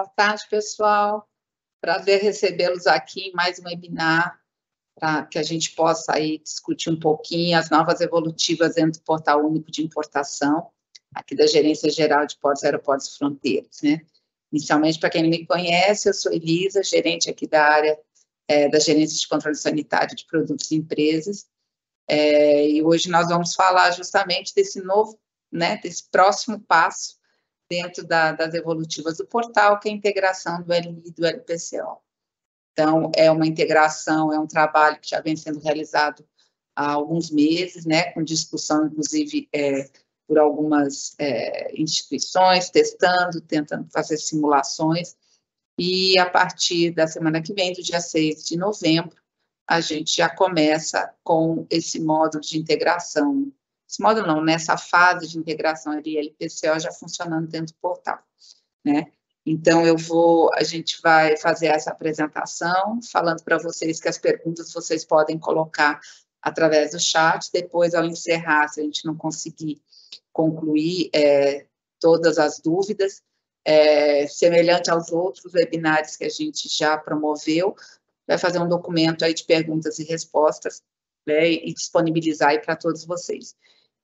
Boa tarde, pessoal. Prazer recebê-los aqui em mais um webinar para que a gente possa aí discutir um pouquinho as novas evolutivas dentro do Portal Único de Importação, aqui da Gerência Geral de Portos, Aeroportos e Fronteiras, né? Inicialmente, para quem não me conhece, eu sou Elisa, gerente aqui da área é, da Gerência de Controle Sanitário de Produtos e Empresas, é, e hoje nós vamos falar justamente desse novo, né, desse próximo passo dentro da, das evolutivas do portal, que é a integração do LI e do LPCO. Então, é uma integração, é um trabalho que já vem sendo realizado há alguns meses, né, com discussão, inclusive, é, por algumas é, instituições, testando, tentando fazer simulações, e a partir da semana que vem, do dia 6 de novembro, a gente já começa com esse módulo de integração esse modo não, nessa fase de integração ali LPCO já funcionando dentro do portal, né? Então, eu vou, a gente vai fazer essa apresentação, falando para vocês que as perguntas vocês podem colocar através do chat, depois, ao encerrar, se a gente não conseguir concluir é, todas as dúvidas, é, semelhante aos outros webinários que a gente já promoveu, vai fazer um documento aí de perguntas e respostas, né, e disponibilizar aí para todos vocês.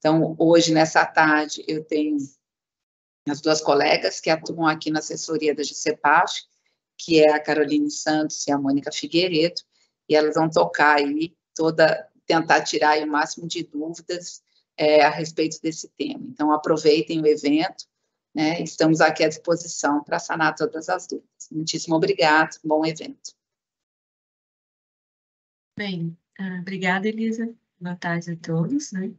Então, hoje, nessa tarde, eu tenho as duas colegas que atuam aqui na assessoria da GCPAF, que é a Caroline Santos e a Mônica Figueiredo, e elas vão tocar aí toda, tentar tirar aí o máximo de dúvidas é, a respeito desse tema. Então, aproveitem o evento, né, estamos aqui à disposição para sanar todas as dúvidas. Muitíssimo obrigado, bom evento. Bem, uh, obrigada, Elisa. Boa tarde a todos. Né?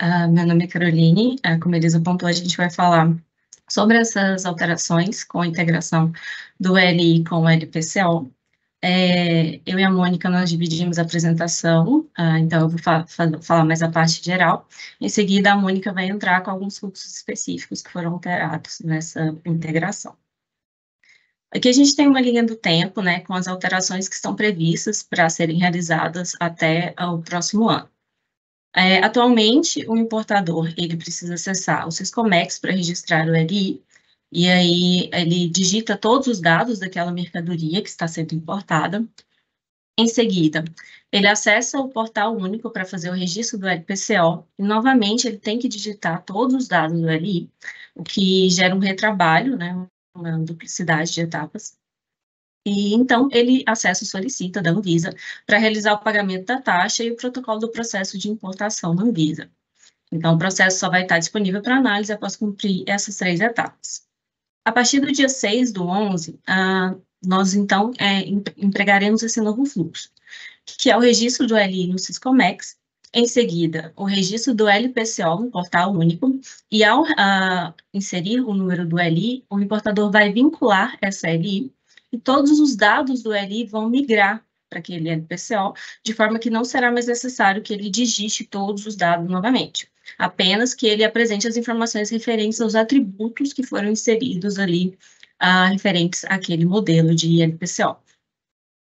Uh, meu nome é Caroline, uh, como a Elisa pontuou, a gente vai falar sobre essas alterações com a integração do LI com o LPCO. É, eu e a Mônica, nós dividimos a apresentação, uh, então eu vou fa falar mais a parte geral. Em seguida, a Mônica vai entrar com alguns fluxos específicos que foram alterados nessa integração. Aqui a gente tem uma linha do tempo, né, com as alterações que estão previstas para serem realizadas até o próximo ano. É, atualmente, o importador ele precisa acessar o Syscomex para registrar o LI, e aí ele digita todos os dados daquela mercadoria que está sendo importada. Em seguida, ele acessa o portal único para fazer o registro do LPCO, e novamente ele tem que digitar todos os dados do LI, o que gera um retrabalho, né, uma duplicidade de etapas. E então ele acessa o solicita da Anvisa para realizar o pagamento da taxa e o protocolo do processo de importação da Anvisa. Então, o processo só vai estar disponível para análise após cumprir essas três etapas. A partir do dia 6 do 11, ah, nós, então, é, empregaremos esse novo fluxo, que é o registro do LI no Syscomex, em seguida, o registro do LPCO no portal único, e ao ah, inserir o número do LI, o importador vai vincular essa LI e todos os dados do LI vão migrar para aquele LPCO, de forma que não será mais necessário que ele digite todos os dados novamente, apenas que ele apresente as informações referentes aos atributos que foram inseridos ali, uh, referentes àquele modelo de LPCO.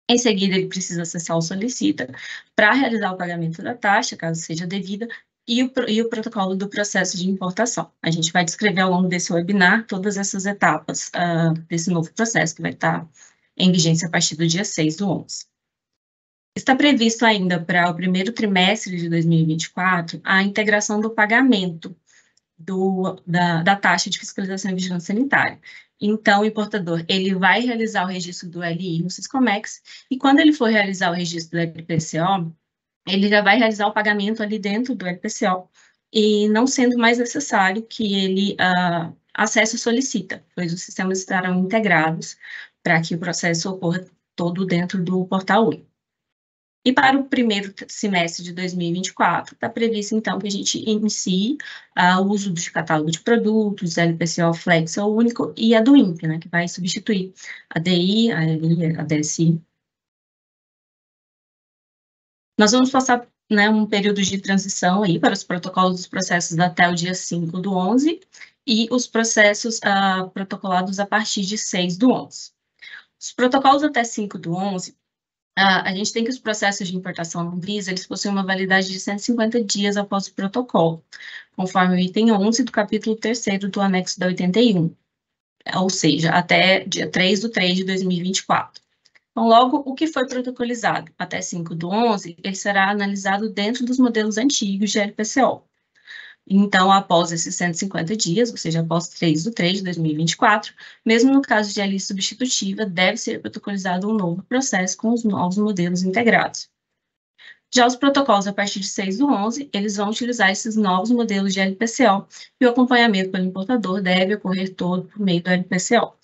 Em seguida, ele precisa acessar o solicita para realizar o pagamento da taxa, caso seja devida, e o, e o protocolo do processo de importação. A gente vai descrever ao longo desse webinar todas essas etapas uh, desse novo processo, que vai estar em vigência a partir do dia 6 do 11. Está previsto ainda para o primeiro trimestre de 2024 a integração do pagamento do, da, da, taxa de fiscalização e vigilância sanitária. Então, o importador ele vai realizar o registro do LI no Siscomex, e quando ele for realizar o registro do LPCO, ele já vai realizar o pagamento ali dentro do LPCO, e não sendo mais necessário que ele uh, acesse o solicita, pois os sistemas estarão integrados para que o processo ocorra todo dentro do portal único. E para o primeiro semestre de 2024, está previsto, então, que a gente inicie uh, o uso do catálogo de produtos, LPCO Flex o único, e a do INPE, né, que vai substituir a DI, a LI, a DSI nós vamos passar né, um período de transição aí para os protocolos dos processos até o dia 5 do 11 e os processos uh, protocolados a partir de 6 do 11. Os protocolos até 5 do 11, uh, a gente tem que os processos de importação Visa, eles possuem uma validade de 150 dias após o protocolo, conforme o item 11 do capítulo 3 do anexo da 81. ou seja, até dia 3 de 3 de 2024. Então, logo, o que foi protocolizado até 5 do 11, ele será analisado dentro dos modelos antigos de LPCO. Então, após esses 150 dias, ou seja, após 3 de 3 de 2024, mesmo no caso de LI substitutiva, deve ser protocolizado um novo processo com os novos modelos integrados. Já os protocolos a partir de 6 do 11, eles vão utilizar esses novos modelos de LPCO e o acompanhamento pelo importador deve ocorrer todo por meio do LPCO.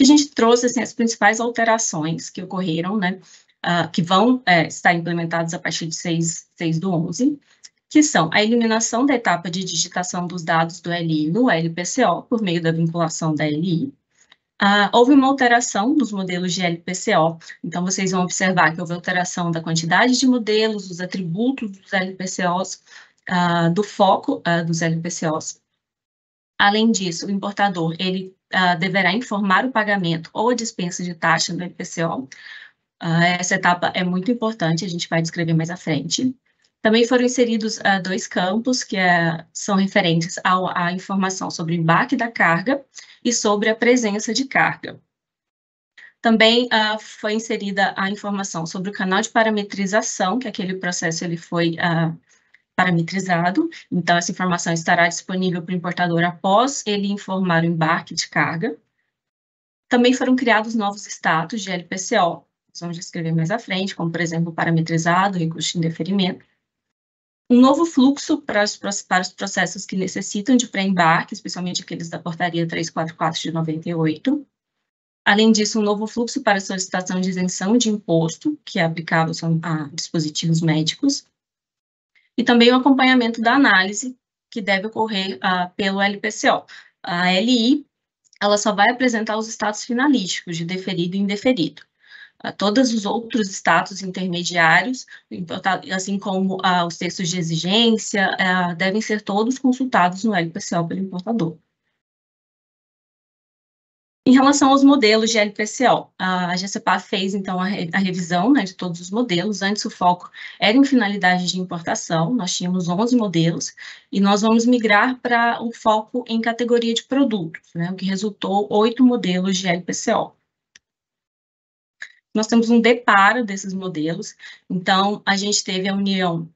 A gente trouxe assim, as principais alterações que ocorreram, né, uh, que vão uh, estar implementadas a partir de 6, 6 do 11, que são a eliminação da etapa de digitação dos dados do LI no LPCO por meio da vinculação da LI, ah, houve uma alteração dos modelos de LPCO, então vocês vão observar que houve alteração da quantidade de modelos, dos atributos dos LPCOs, ah, do foco dos LPCOs. Além disso, o importador ele ah, deverá informar o pagamento ou a dispensa de taxa do LPCO. Ah, essa etapa é muito importante, a gente vai descrever mais à frente. Também foram inseridos uh, dois campos que uh, são referentes ao, à informação sobre o embarque da carga e sobre a presença de carga. Também uh, foi inserida a informação sobre o canal de parametrização, que aquele processo ele foi parametrizado, então essa informação estará disponível para o importador após ele informar o embarque de carga. Também foram criados novos status de LPCO, vamos descrever mais à frente, como, por exemplo, parametrizado, recurso de indeferimento um novo fluxo para os, para os processos que necessitam de pré-embarque, especialmente aqueles da portaria 344 de 98. Além disso, um novo fluxo para solicitação de isenção de imposto, que é aplicável a dispositivos médicos. E também o acompanhamento da análise, que deve ocorrer uh, pelo LPCO. A LI, ela só vai apresentar os status finalísticos de deferido e indeferido a todos os outros status intermediários, assim como uh, os textos de exigência, devem ser todos consultados no LPCO pelo importador. Em relação aos modelos de LPCO, a GCPA fez, então, a, re a revisão né, de todos os modelos. Antes, o foco era em finalidade de importação, nós tínhamos 11 modelos, e nós vamos migrar para o foco em categoria de produtos, né, o que resultou oito modelos de LPCO nós temos um deparo desses modelos. Então, a gente teve a união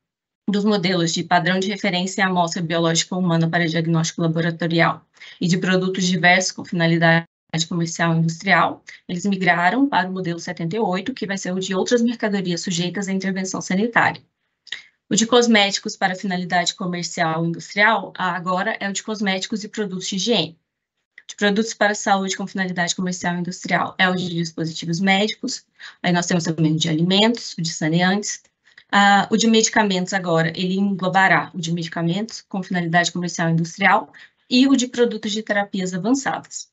dos modelos de padrão de referência e amostra biológica humana para diagnóstico laboratorial e de produtos diversos com finalidade comercial e industrial. Eles migraram para o modelo 78, que vai ser o de outras mercadorias sujeitas à intervenção sanitária. O de cosméticos para finalidade comercial industrial, agora é o de cosméticos e produtos de higiene de produtos para saúde com finalidade comercial industrial é o de dispositivos médicos, aí nós temos também o de alimentos, o de saneantes, ah, o de medicamentos agora, ele englobará o de medicamentos com finalidade comercial industrial e o de produtos de terapias avançadas.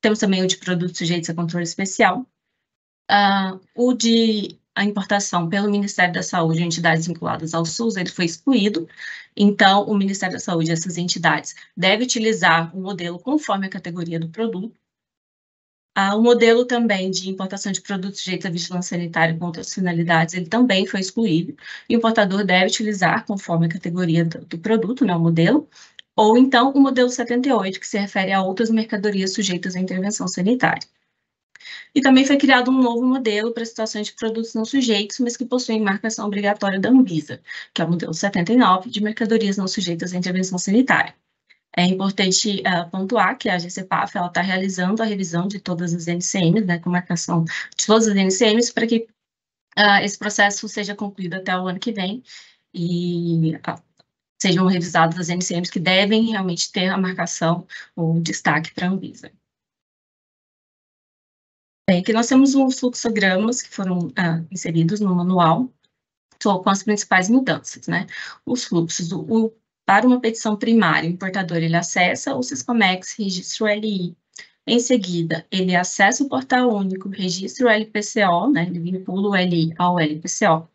Temos também o de produtos sujeitos a controle especial, ah, o de a importação pelo Ministério da Saúde de entidades vinculadas ao SUS, ele foi excluído, então o Ministério da Saúde e essas entidades devem utilizar o modelo conforme a categoria do produto. Ah, o modelo também de importação de produtos sujeitos à vigilância sanitária com outras finalidades, ele também foi excluído. O importador deve utilizar conforme a categoria do, do produto, né, o modelo, ou então o modelo 78, que se refere a outras mercadorias sujeitas à intervenção sanitária. E também foi criado um novo modelo para situações de produtos não sujeitos, mas que possuem marcação obrigatória da Anvisa, que é o modelo 79 de mercadorias não sujeitas à intervenção sanitária. É importante uh, pontuar que a GCPAF está realizando a revisão de todas as NCMs, né, com marcação de todas as NCMs, para que uh, esse processo seja concluído até o ano que vem e uh, sejam revisadas as NCMs que devem realmente ter a marcação ou destaque para a Anvisa. Bem, aqui nós temos os fluxogramas que foram ah, inseridos no manual, com as principais mudanças, né? Os fluxos, o, para uma petição primária, o importador ele acessa o Syscomex registro LI. Em seguida, ele acessa o portal único, registra o LPCO, né? Ele vincula o LI ao LPCO.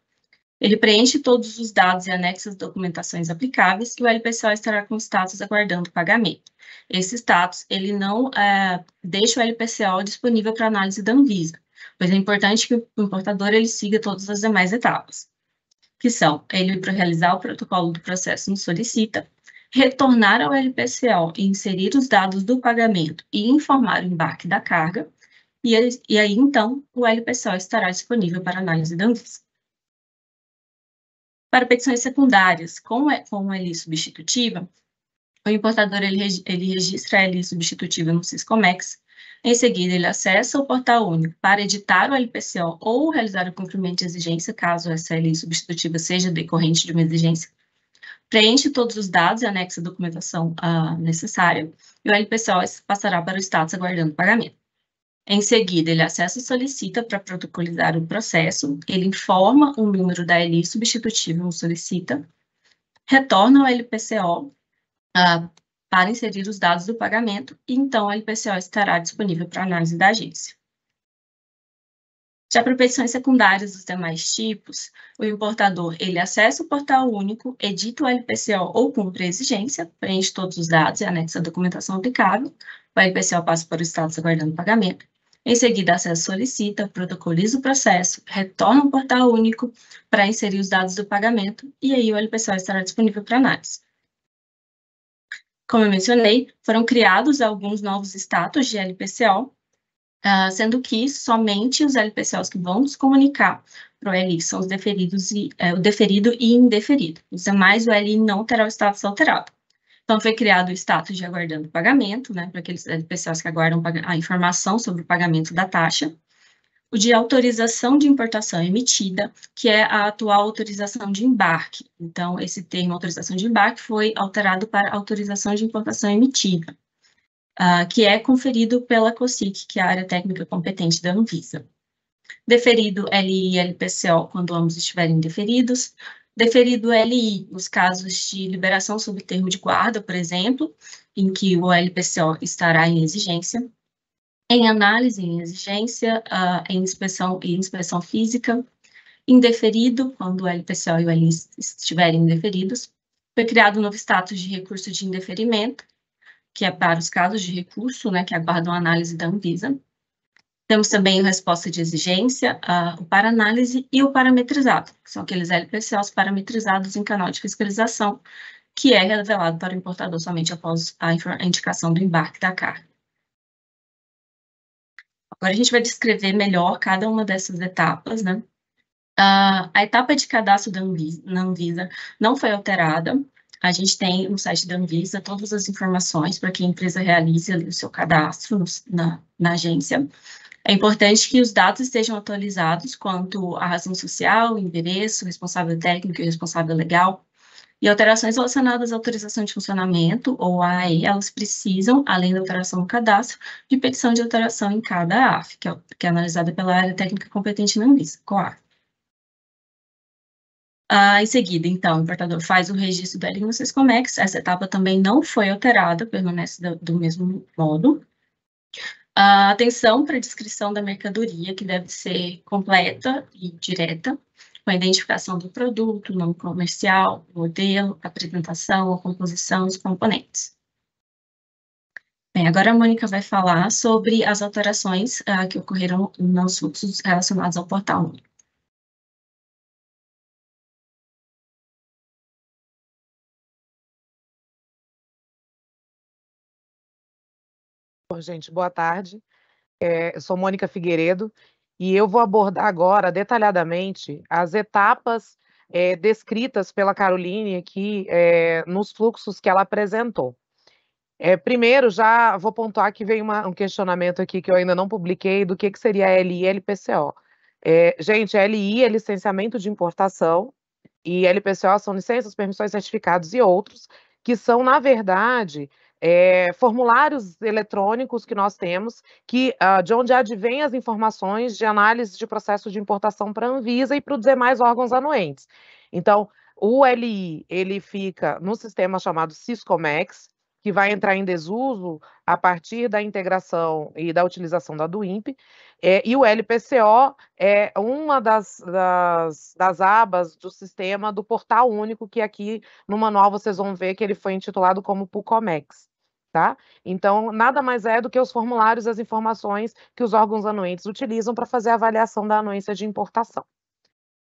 Ele preenche todos os dados e anexa as documentações aplicáveis e o LPCO estará com status aguardando pagamento. Esse status, ele não é, deixa o LPCO disponível para análise da Anvisa, pois é importante que o importador ele siga todas as demais etapas, que são ele realizar o protocolo do processo no solicita, retornar ao LPCO e inserir os dados do pagamento e informar o embarque da carga, e, e aí, então, o LPCO estará disponível para análise da Anvisa. Para petições secundárias com, com LI substitutiva, o importador ele, ele registra a LI substitutiva no Siscomex, em seguida, ele acessa o portal único para editar o LPCO ou realizar o cumprimento de exigência, caso essa LI substitutiva seja decorrente de uma exigência. Preenche todos os dados e anexa a documentação uh, necessária, e o LPCO passará para o status aguardando pagamento. Em seguida, ele acessa e solicita para protocolizar o processo, ele informa o número da LI substitutiva no solicita, retorna ao LPCO ah, para inserir os dados do pagamento e então a LPCO estará disponível para análise da agência. Já para petições secundárias dos demais tipos, o importador ele acessa o portal único, edita o LPCO ou cumpre a exigência, preenche todos os dados e anexa a documentação aplicável, o LPCO passa para o status aguardando pagamento. Em seguida, acessa solicita, protocoliza o processo, retorna ao portal único para inserir os dados do pagamento e aí o LPCO estará disponível para análise. Como eu mencionei, foram criados alguns novos status de LPCO, uh, ah, sendo que somente os LPCOs que vão se comunicar para o LI são os deferidos e, uh, o deferido e indeferido. Os demais, o LI não terá o status alterado. Então, foi criado o status de aguardando pagamento, né, para aqueles LPCOs que aguardam a informação sobre o pagamento da taxa o de autorização de importação emitida, que é a atual autorização de embarque. Então, esse termo autorização de embarque foi alterado para autorização de importação emitida, uh, que é conferido pela COSIC, que é a área técnica competente da Anvisa. Deferido LI e LPCO quando ambos estiverem deferidos. Deferido LI nos casos de liberação sob termo de guarda, por exemplo, em que o LPCO estará em exigência em análise, em exigência, uh, em inspeção e inspeção física, indeferido, quando o LPCO e o LI estiverem indeferidos. Foi criado um novo status de recurso de indeferimento, que é para os casos de recurso, né, que aguardam análise da Anvisa. Temos também a resposta de exigência, uh, o para-análise e o parametrizado, que são aqueles LPCOs parametrizados em canal de fiscalização, que é revelado para o importador somente após a indicação do embarque da carga. Agora a gente vai descrever melhor cada uma dessas etapas, né? Uh, a etapa de cadastro da Anvisa, na Anvisa não foi alterada. A gente tem no site da Anvisa todas as informações para que a empresa realize o seu cadastro na, na agência. É importante que os dados estejam atualizados quanto à razão social, endereço, responsável técnico e responsável legal, e alterações relacionadas à autorização de funcionamento, ou AE, elas precisam, além da alteração no cadastro, de petição de alteração em cada AF, que é, que é analisada pela área técnica competente na Anvisa, COAF. Ah, em seguida, então, o importador faz o registro da língua Syscomex, essa etapa também não foi alterada, permanece do, do mesmo modo. Ah, atenção para a descrição da mercadoria, que deve ser completa e direta, com a identificação do produto, nome comercial, modelo, apresentação, a composição dos componentes. Bem, agora a Mônica vai falar sobre as alterações uh, que ocorreram nos fluxos relacionados ao portal único. Bom, gente, boa tarde. É, eu sou Mônica Figueiredo e eu vou abordar agora detalhadamente as etapas é, descritas pela Caroline aqui é, nos fluxos que ela apresentou. É, primeiro, já vou pontuar que veio uma, um questionamento aqui que eu ainda não publiquei do que, que seria LI e LPCO. gente, LI é licenciamento de importação e LPCO são licenças, permissões, certificados e outros, que são, na verdade, é, formulários eletrônicos que nós temos, que uh, de onde advêm as informações de análise de processo de importação para a Anvisa e para os demais órgãos anuentes. Então, o LI, ele fica no sistema chamado Siscomex, que vai entrar em desuso a partir da integração e da utilização da DUIMP, é, e o LPCO é uma das, das, das, abas do sistema do portal único, que aqui no manual vocês vão ver que ele foi intitulado como PUCOMEX. Tá? Então, nada mais é do que os formulários e as informações que os órgãos anuentes utilizam para fazer a avaliação da anuência de importação.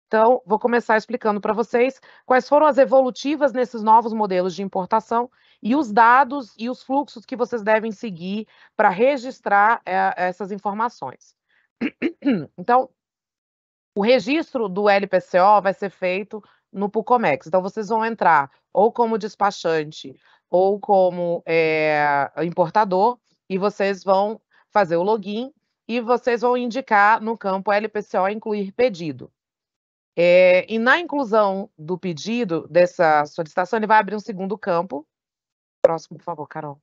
Então, vou começar explicando para vocês quais foram as evolutivas nesses novos modelos de importação e os dados e os fluxos que vocês devem seguir para registrar é, essas informações. Então, o registro do LPCO vai ser feito no Pucomex. Então, vocês vão entrar ou como despachante ou como é, importador e vocês vão fazer o login e vocês vão indicar no campo LPCO incluir pedido. É, e na inclusão do pedido dessa solicitação, ele vai abrir um segundo campo. Próximo, por favor, Carol.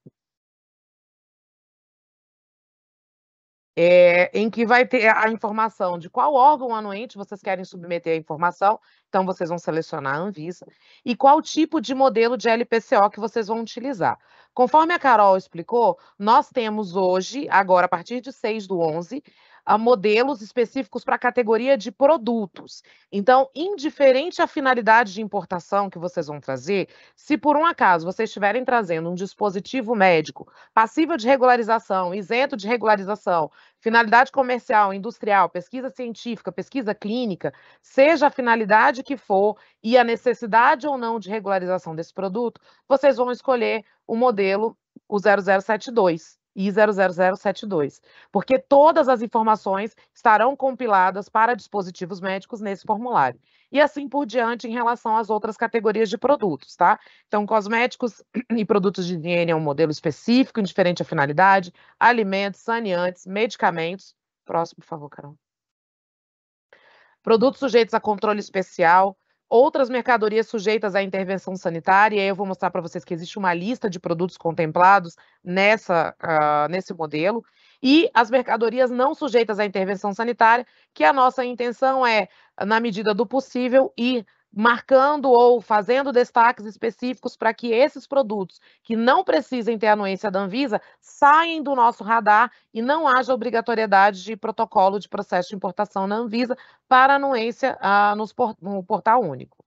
é, em que vai ter a informação de qual órgão anuente vocês querem submeter a informação, então vocês vão selecionar a Anvisa, e qual tipo de modelo de LPCO que vocês vão utilizar. Conforme a Carol explicou, nós temos hoje, agora a partir de 6 do 11, a modelos específicos para a categoria de produtos. Então, indiferente à finalidade de importação que vocês vão trazer, se por um acaso vocês estiverem trazendo um dispositivo médico passível de regularização, isento de regularização, finalidade comercial, industrial, pesquisa científica, pesquisa clínica, seja a finalidade que for e a necessidade ou não de regularização desse produto, vocês vão escolher o modelo, o 0072 e 00072, porque todas as informações estarão compiladas para dispositivos médicos nesse formulário. E assim por diante em relação às outras categorias de produtos, tá? Então, cosméticos e produtos de higiene é um modelo específico, indiferente à finalidade, alimentos, saneantes, medicamentos. Próximo, por favor, Carol. Produtos sujeitos a controle especial, outras mercadorias sujeitas à intervenção sanitária, e aí eu vou mostrar para vocês que existe uma lista de produtos contemplados nessa, uh, nesse modelo, e as mercadorias não sujeitas à intervenção sanitária, que a nossa intenção é, na medida do possível, ir marcando ou fazendo destaques específicos para que esses produtos que não precisem ter anuência da Anvisa saem do nosso radar e não haja obrigatoriedade de protocolo de processo de importação na Anvisa para anuência ah, nos, no portal único.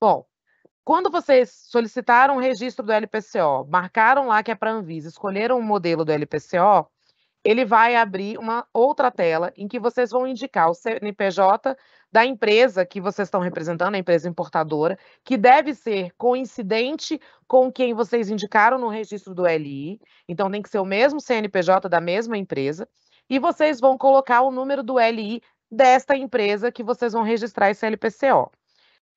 Bom, quando vocês solicitaram o registro do LPCO, marcaram lá que é para a Anvisa, escolheram o modelo do LPCO, ele vai abrir uma outra tela em que vocês vão indicar o CNPJ da empresa que vocês estão representando, a empresa importadora, que deve ser coincidente com quem vocês indicaram no registro do LI. Então, tem que ser o mesmo CNPJ da mesma empresa. E vocês vão colocar o número do LI desta empresa que vocês vão registrar esse LPCO.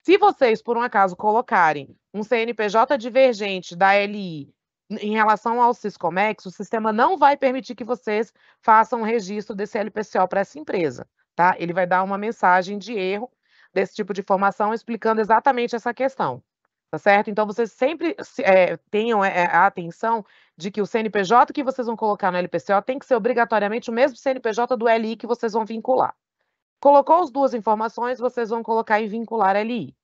Se vocês, por um acaso, colocarem um CNPJ divergente da LI em relação ao Siscomex, o sistema não vai permitir que vocês façam um registro desse LPCO para essa empresa tá? Ele vai dar uma mensagem de erro desse tipo de informação explicando exatamente essa questão, tá certo? Então, vocês sempre é, tenham é, a atenção de que o CNPJ que vocês vão colocar no LPCO tem que ser obrigatoriamente o mesmo CNPJ do LI que vocês vão vincular. Colocou as duas informações, vocês vão colocar em vincular LI.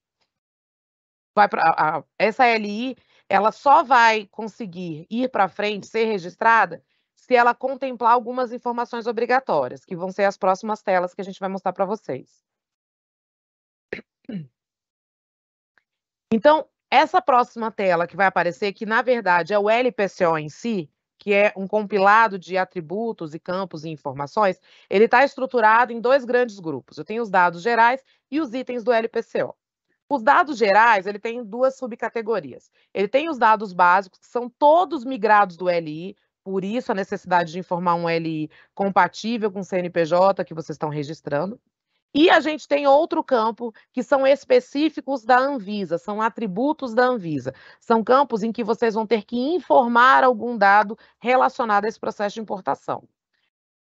Vai pra, a, essa LI, ela só vai conseguir ir para frente, ser registrada, se ela contemplar algumas informações obrigatórias, que vão ser as próximas telas que a gente vai mostrar para vocês. Então, essa próxima tela que vai aparecer, que na verdade é o LPCO em si, que é um compilado de atributos e campos e informações, ele está estruturado em dois grandes grupos. Eu tenho os dados gerais e os itens do LPCO. Os dados gerais, ele tem duas subcategorias. Ele tem os dados básicos, que são todos migrados do LI, por isso a necessidade de informar um LI compatível com o CNPJ que vocês estão registrando. E a gente tem outro campo que são específicos da Anvisa, são atributos da Anvisa. São campos em que vocês vão ter que informar algum dado relacionado a esse processo de importação.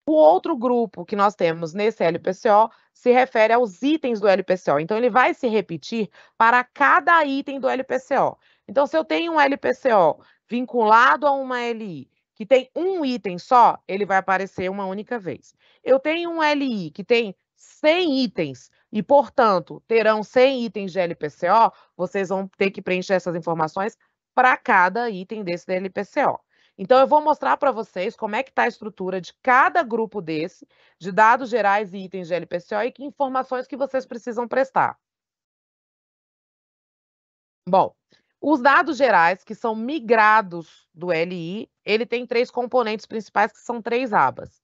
O outro grupo que nós temos nesse LPCO se refere aos itens do LPCO. Então, ele vai se repetir para cada item do LPCO. Então, se eu tenho um LPCO vinculado a uma LI que tem um item só, ele vai aparecer uma única vez. Eu tenho um LI que tem 100 itens e, portanto, terão 100 itens de LPCO, vocês vão ter que preencher essas informações para cada item desse LPCO. Então, eu vou mostrar para vocês como é que está a estrutura de cada grupo desse, de dados gerais e itens de LPCO e que informações que vocês precisam prestar. Bom, os dados gerais, que são migrados do LI, ele tem três componentes principais, que são três abas.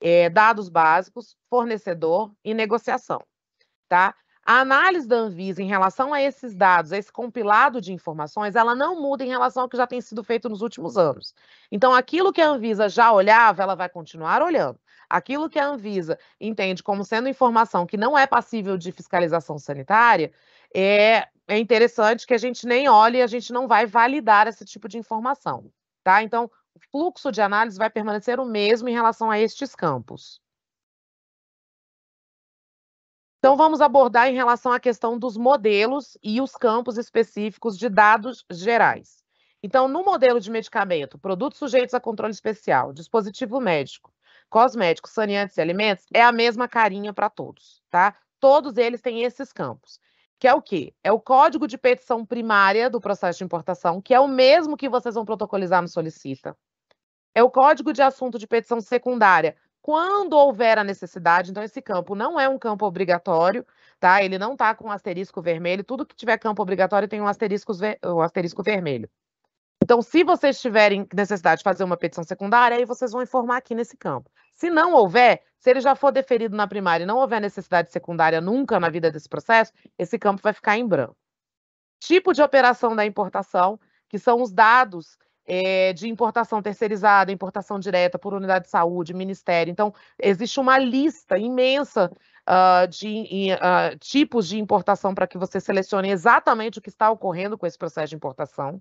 é, dados básicos, fornecedor e negociação, tá? A análise da Anvisa em relação a esses dados, a esse compilado de informações, ela não muda em relação ao que já tem sido feito nos últimos anos. Então, aquilo que a Anvisa já olhava, ela vai continuar olhando. Aquilo que a Anvisa entende como sendo informação que não é passível de fiscalização sanitária, é, é interessante que a gente nem olhe e a gente não vai validar esse tipo de informação. Tá? Então, o fluxo de análise vai permanecer o mesmo em relação a estes campos. Então, vamos abordar em relação à questão dos modelos e os campos específicos de dados gerais. Então, no modelo de medicamento, produtos sujeitos a controle especial, dispositivo médico, cosméticos, saneantes e alimentos, é a mesma carinha para todos, tá? Todos eles têm esses campos. Que é o quê? É o código de petição primária do processo de importação, que é o mesmo que vocês vão protocolizar no Solicita. É o código de assunto de petição secundária, quando houver a necessidade. Então, esse campo não é um campo obrigatório, tá? Ele não está com asterisco vermelho. Tudo que tiver campo obrigatório tem um asterisco, um asterisco vermelho. Então, se vocês tiverem necessidade de fazer uma petição secundária, aí vocês vão informar aqui nesse campo. Se não houver, se ele já for deferido na primária e não houver necessidade secundária nunca na vida desse processo, esse campo vai ficar em branco. Tipo de operação da importação, que são os dados é, de importação terceirizada, importação direta por unidade de saúde, ministério. Então, existe uma lista imensa uh, de uh, tipos de importação para que você selecione exatamente o que está ocorrendo com esse processo de importação.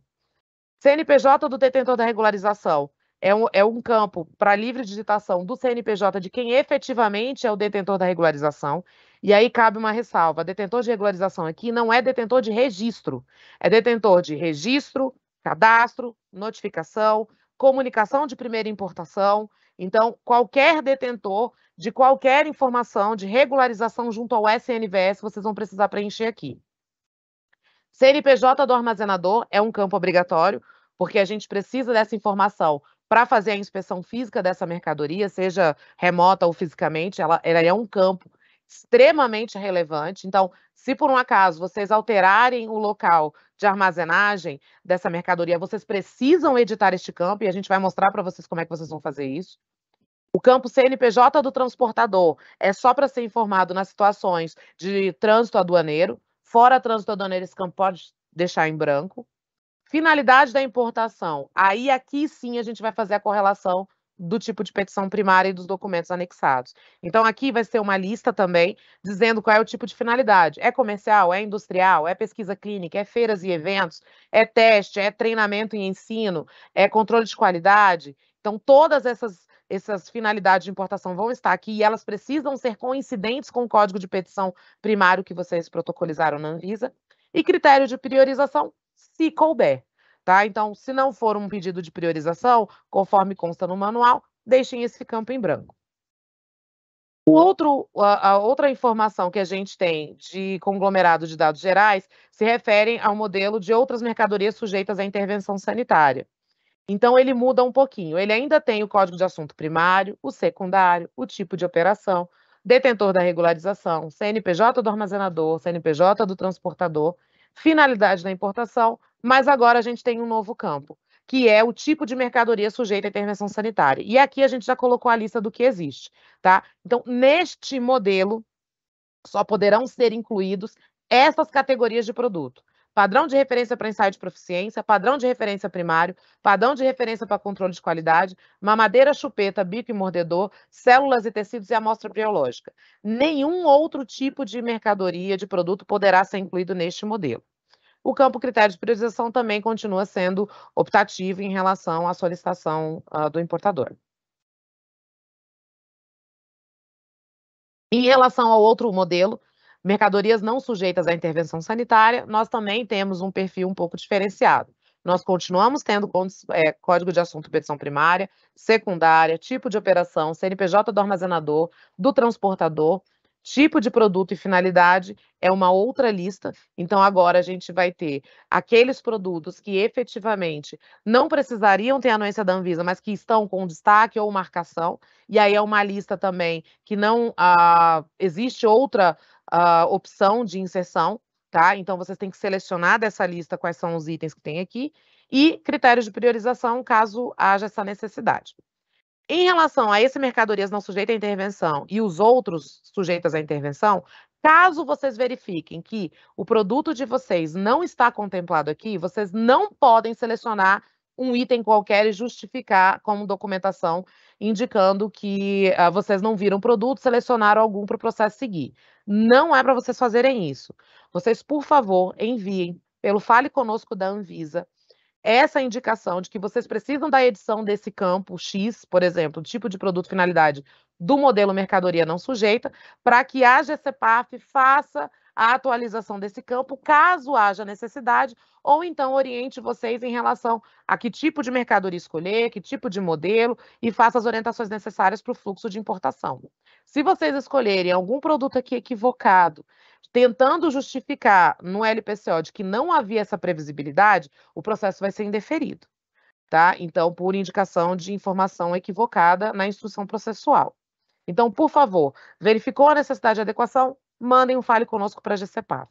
CNPJ do detentor da regularização é um, é um campo para livre digitação do CNPJ de quem efetivamente é o detentor da regularização. E aí cabe uma ressalva: detentor de regularização aqui não é detentor de registro, é detentor de registro, cadastro, notificação, comunicação de primeira importação. Então, qualquer detentor de qualquer informação de regularização junto ao SNVS, vocês vão precisar preencher aqui. CNPJ do armazenador é um campo obrigatório, porque a gente precisa dessa informação para fazer a inspeção física dessa mercadoria, seja remota ou fisicamente, ela, ela é um campo extremamente relevante. Então, se por um acaso vocês alterarem o local de armazenagem dessa mercadoria, vocês precisam editar este campo e a gente vai mostrar para vocês como é que vocês vão fazer isso. O campo CNPJ do transportador é só para ser informado nas situações de trânsito aduaneiro. Fora trânsito aduaneiro, esse campo pode deixar em branco. Finalidade da importação. Aí aqui sim a gente vai fazer a correlação do tipo de petição primária e dos documentos anexados. Então, aqui vai ser uma lista também dizendo qual é o tipo de finalidade. É comercial, é industrial, é pesquisa clínica, é feiras e eventos, é teste, é treinamento e ensino, é controle de qualidade. Então, todas essas, essas finalidades de importação vão estar aqui e elas precisam ser coincidentes com o código de petição primário que vocês protocolizaram na Anvisa. E critério de priorização, se couber. Tá? Então, se não for um pedido de priorização, conforme consta no manual, deixem esse campo em branco. O outro, a, a, outra informação que a gente tem de conglomerado de dados gerais se refere ao modelo de outras mercadorias sujeitas à intervenção sanitária. Então, ele muda um pouquinho. Ele ainda tem o código de assunto primário, o secundário, o tipo de operação, detentor da regularização, CNPJ do armazenador, CNPJ do transportador, finalidade da importação, mas agora a gente tem um novo campo, que é o tipo de mercadoria sujeita à intervenção sanitária. E aqui a gente já colocou a lista do que existe, tá? Então, neste modelo, só poderão ser incluídos essas categorias de produto. Padrão de referência para ensaio de proficiência, padrão de referência primário, padrão de referência para controle de qualidade, mamadeira, chupeta, bico e mordedor, células e tecidos e amostra biológica. Nenhum outro tipo de mercadoria, de produto, poderá ser incluído neste modelo. O campo critério de priorização também continua sendo optativo em relação à solicitação uh, do importador. Em relação ao outro modelo, mercadorias não sujeitas à intervenção sanitária, nós também temos um perfil um pouco diferenciado. Nós continuamos tendo é, código de assunto petição primária, secundária, tipo de operação, CNPJ do armazenador, do transportador, Tipo de produto e finalidade é uma outra lista. Então, agora a gente vai ter aqueles produtos que efetivamente não precisariam ter anuência da Anvisa, mas que estão com destaque ou marcação. E aí é uma lista também que não ah, existe outra ah, opção de inserção, tá? Então, vocês têm que selecionar dessa lista quais são os itens que tem aqui e critérios de priorização, caso haja essa necessidade. Em relação a esse mercadorias não sujeitas à intervenção e os outros sujeitos à intervenção, caso vocês verifiquem que o produto de vocês não está contemplado aqui, vocês não podem selecionar um item qualquer e justificar como documentação, indicando que uh, vocês não viram produto, selecionaram algum para o processo seguir. Não é para vocês fazerem isso. Vocês, por favor, enviem pelo Fale Conosco da Anvisa essa indicação de que vocês precisam da edição desse campo X, por exemplo, tipo de produto finalidade do modelo mercadoria não sujeita, para que a GCPAF faça a atualização desse campo, caso haja necessidade, ou então oriente vocês em relação a que tipo de mercadoria escolher, que tipo de modelo, e faça as orientações necessárias para o fluxo de importação. Se vocês escolherem algum produto aqui equivocado, tentando justificar no LPCO de que não havia essa previsibilidade, o processo vai ser indeferido. Tá? Então, por indicação de informação equivocada na instrução processual. Então, por favor, verificou a necessidade de adequação? Mandem um fale conosco para a GCPAF.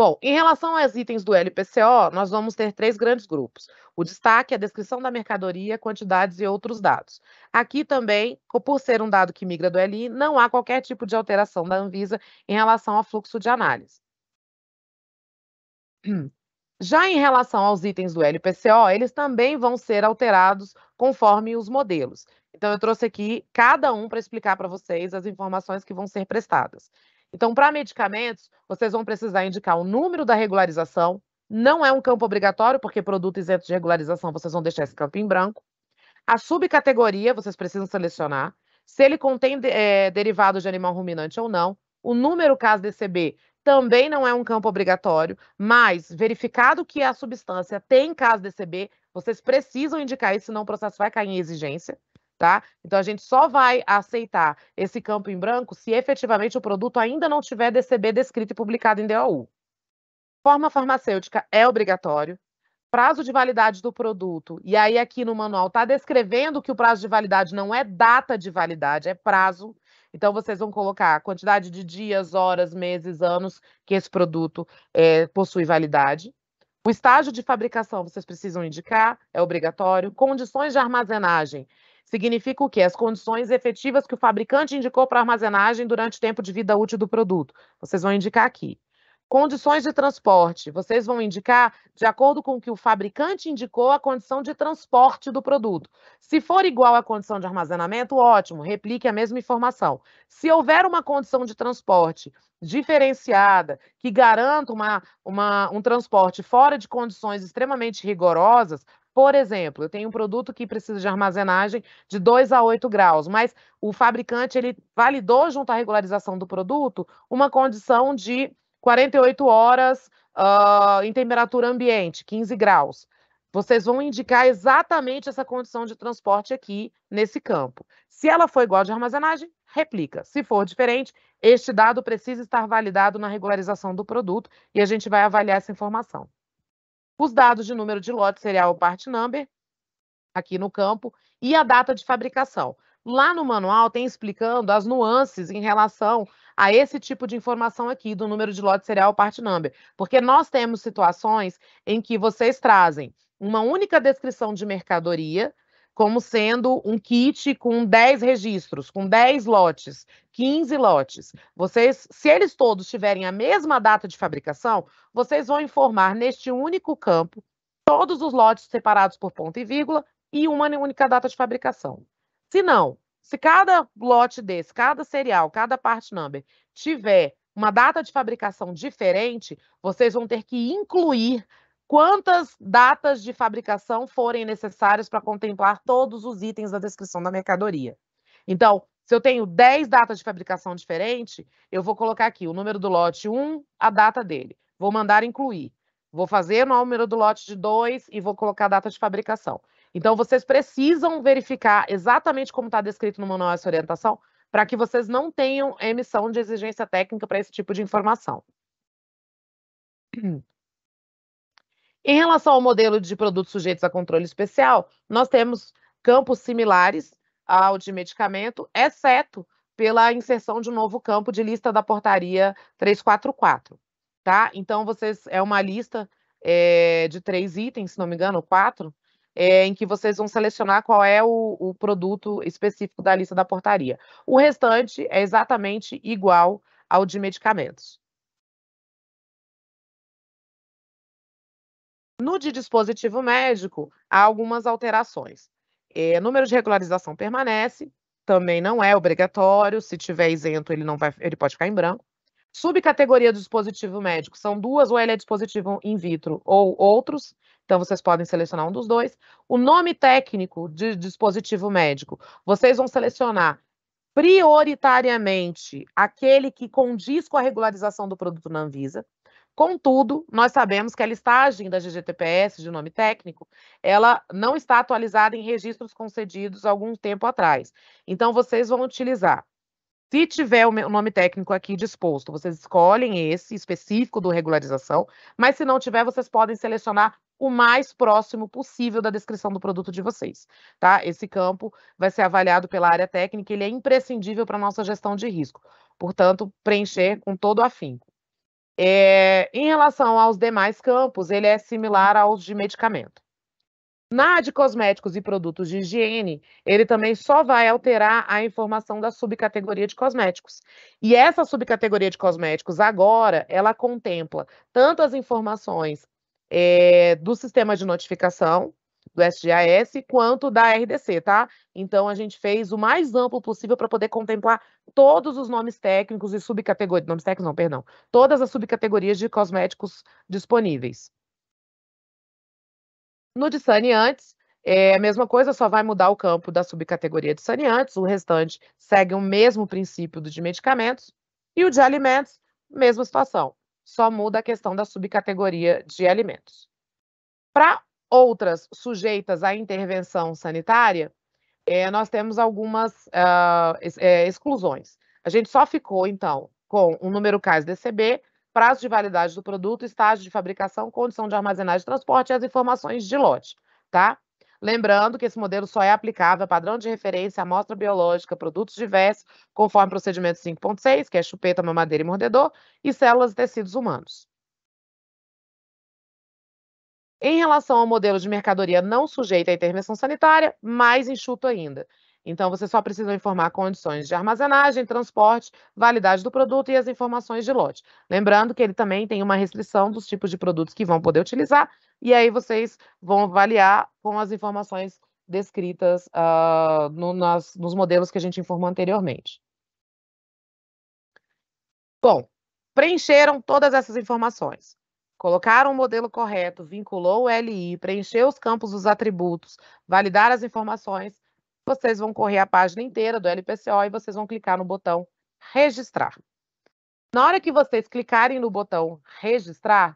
Bom, em relação aos itens do LPCO, nós vamos ter três grandes grupos. O destaque, a descrição da mercadoria, quantidades e outros dados. Aqui também, por ser um dado que migra do LI, não há qualquer tipo de alteração da Anvisa em relação ao fluxo de análise. Já em relação aos itens do LPCO, eles também vão ser alterados conforme os modelos. Então, eu trouxe aqui cada um para explicar para vocês as informações que vão ser prestadas. Então, para medicamentos, vocês vão precisar indicar o número da regularização. Não é um campo obrigatório, porque produto isento de regularização, vocês vão deixar esse campo em branco. A subcategoria, vocês precisam selecionar. Se ele contém é, derivado de animal ruminante ou não. O número caso DCB também não é um campo obrigatório, mas verificado que a substância tem caso DCB, vocês precisam indicar isso, senão o processo vai cair em exigência tá? Então a gente só vai aceitar esse campo em branco se efetivamente o produto ainda não tiver DCB descrito e publicado em DOU. Forma farmacêutica é obrigatório. Prazo de validade do produto, e aí aqui no manual está descrevendo que o prazo de validade não é data de validade, é prazo. Então, vocês vão colocar a quantidade de dias, horas, meses, anos que esse produto é, possui validade. O estágio de fabricação vocês precisam indicar, é obrigatório. Condições de armazenagem significa o quê? As condições efetivas que o fabricante indicou para armazenagem durante o tempo de vida útil do produto. Vocês vão indicar aqui. Condições de transporte, vocês vão indicar de acordo com o que o fabricante indicou a condição de transporte do produto. Se for igual à condição de armazenamento, ótimo, replique a mesma informação. Se houver uma condição de transporte diferenciada, que garanta uma, uma, um transporte fora de condições extremamente rigorosas, por exemplo, eu tenho um produto que precisa de armazenagem de 2 a 8 graus, mas o fabricante ele validou junto à regularização do produto uma condição de 48 horas uh, em temperatura ambiente, 15 graus. Vocês vão indicar exatamente essa condição de transporte aqui nesse campo. Se ela for igual de armazenagem, replica. Se for diferente, este dado precisa estar validado na regularização do produto e a gente vai avaliar essa informação os dados de número de lote serial part number, aqui no campo, e a data de fabricação. Lá no manual tem explicando as nuances em relação a esse tipo de informação aqui do número de lote serial part number, porque nós temos situações em que vocês trazem uma única descrição de mercadoria, como sendo um kit com 10 registros, com 10 lotes, 15 lotes. Vocês, se eles todos tiverem a mesma data de fabricação, vocês vão informar neste único campo todos os lotes separados por ponto e vírgula e uma única data de fabricação. Se não, se cada lote desse, cada serial, cada part number tiver uma data de fabricação diferente, vocês vão ter que incluir quantas datas de fabricação forem necessárias para contemplar todos os itens da descrição da mercadoria. Então, se eu tenho 10 datas de fabricação diferentes, eu vou colocar aqui o número do lote 1, a data dele. Vou mandar incluir. Vou fazer o número do lote de 2 e vou colocar a data de fabricação. Então, vocês precisam verificar exatamente como está descrito no manual essa orientação, para que vocês não tenham emissão de exigência técnica para esse tipo de informação. Em relação ao modelo de produtos sujeitos a controle especial, nós temos campos similares ao de medicamento, exceto pela inserção de um novo campo de lista da portaria 344, tá? Então, vocês, é uma lista é, de três itens, se não me engano, quatro, é, em que vocês vão selecionar qual é o, o produto específico da lista da portaria. O restante é exatamente igual ao de medicamentos. No de dispositivo médico, há algumas alterações. É, número de regularização permanece, também não é obrigatório, se tiver isento, ele não vai, ele pode ficar em branco. Subcategoria do dispositivo médico são duas, ou ele é dispositivo in vitro ou outros, então vocês podem selecionar um dos dois. O nome técnico de dispositivo médico, vocês vão selecionar prioritariamente aquele que condiz com a regularização do produto na Anvisa. Contudo, nós sabemos que a listagem da GGTPS de nome técnico, ela não está atualizada em registros concedidos algum tempo atrás. Então, vocês vão utilizar se tiver o nome técnico aqui disposto, vocês escolhem esse específico do regularização, mas se não tiver, vocês podem selecionar o mais próximo possível da descrição do produto de vocês, tá? Esse campo vai ser avaliado pela área técnica, ele é imprescindível para a nossa gestão de risco. Portanto, preencher com todo afinco. É, em relação aos demais campos, ele é similar aos de medicamento. Na de cosméticos e produtos de higiene, ele também só vai alterar a informação da subcategoria de cosméticos. E essa subcategoria de cosméticos, agora, ela contempla tanto as informações é, do sistema de notificação, do SGAS, quanto da RDC, tá? Então, a gente fez o mais amplo possível para poder contemplar todos os nomes técnicos e subcategorias, nomes técnicos não, perdão, todas as subcategorias de cosméticos disponíveis. No de saneantes, é a mesma coisa, só vai mudar o campo da subcategoria de saneantes, o restante segue o mesmo princípio do de medicamentos, e o de alimentos, mesma situação, só muda a questão da subcategoria de alimentos. Para outras sujeitas à intervenção sanitária, é, nós temos algumas uh, é, exclusões. A gente só ficou, então, com o número CAIS DCB, prazo de validade do produto, estágio de fabricação, condição de armazenagem e transporte e as informações de lote, tá? Lembrando que esse modelo só é aplicável a padrão de referência, amostra biológica, produtos diversos, conforme procedimento 5.6, que é chupeta, mamadeira e mordedor, e células e tecidos humanos. Em relação ao modelo de mercadoria não sujeita à intervenção sanitária, mais enxuto ainda. Então, você só precisa informar condições de armazenagem, transporte, validade do produto e as informações de lote. Lembrando que ele também tem uma restrição dos tipos de produtos que vão poder utilizar, e aí vocês vão avaliar com as informações descritas uh, no, nas, nos modelos que a gente informou anteriormente. Bom, preencheram todas essas informações. Colocaram o modelo correto, vinculou o LI, preencheu os campos dos atributos, validar as informações, vocês vão correr a página inteira do LPCO e vocês vão clicar no botão registrar. Na hora que vocês clicarem no botão registrar,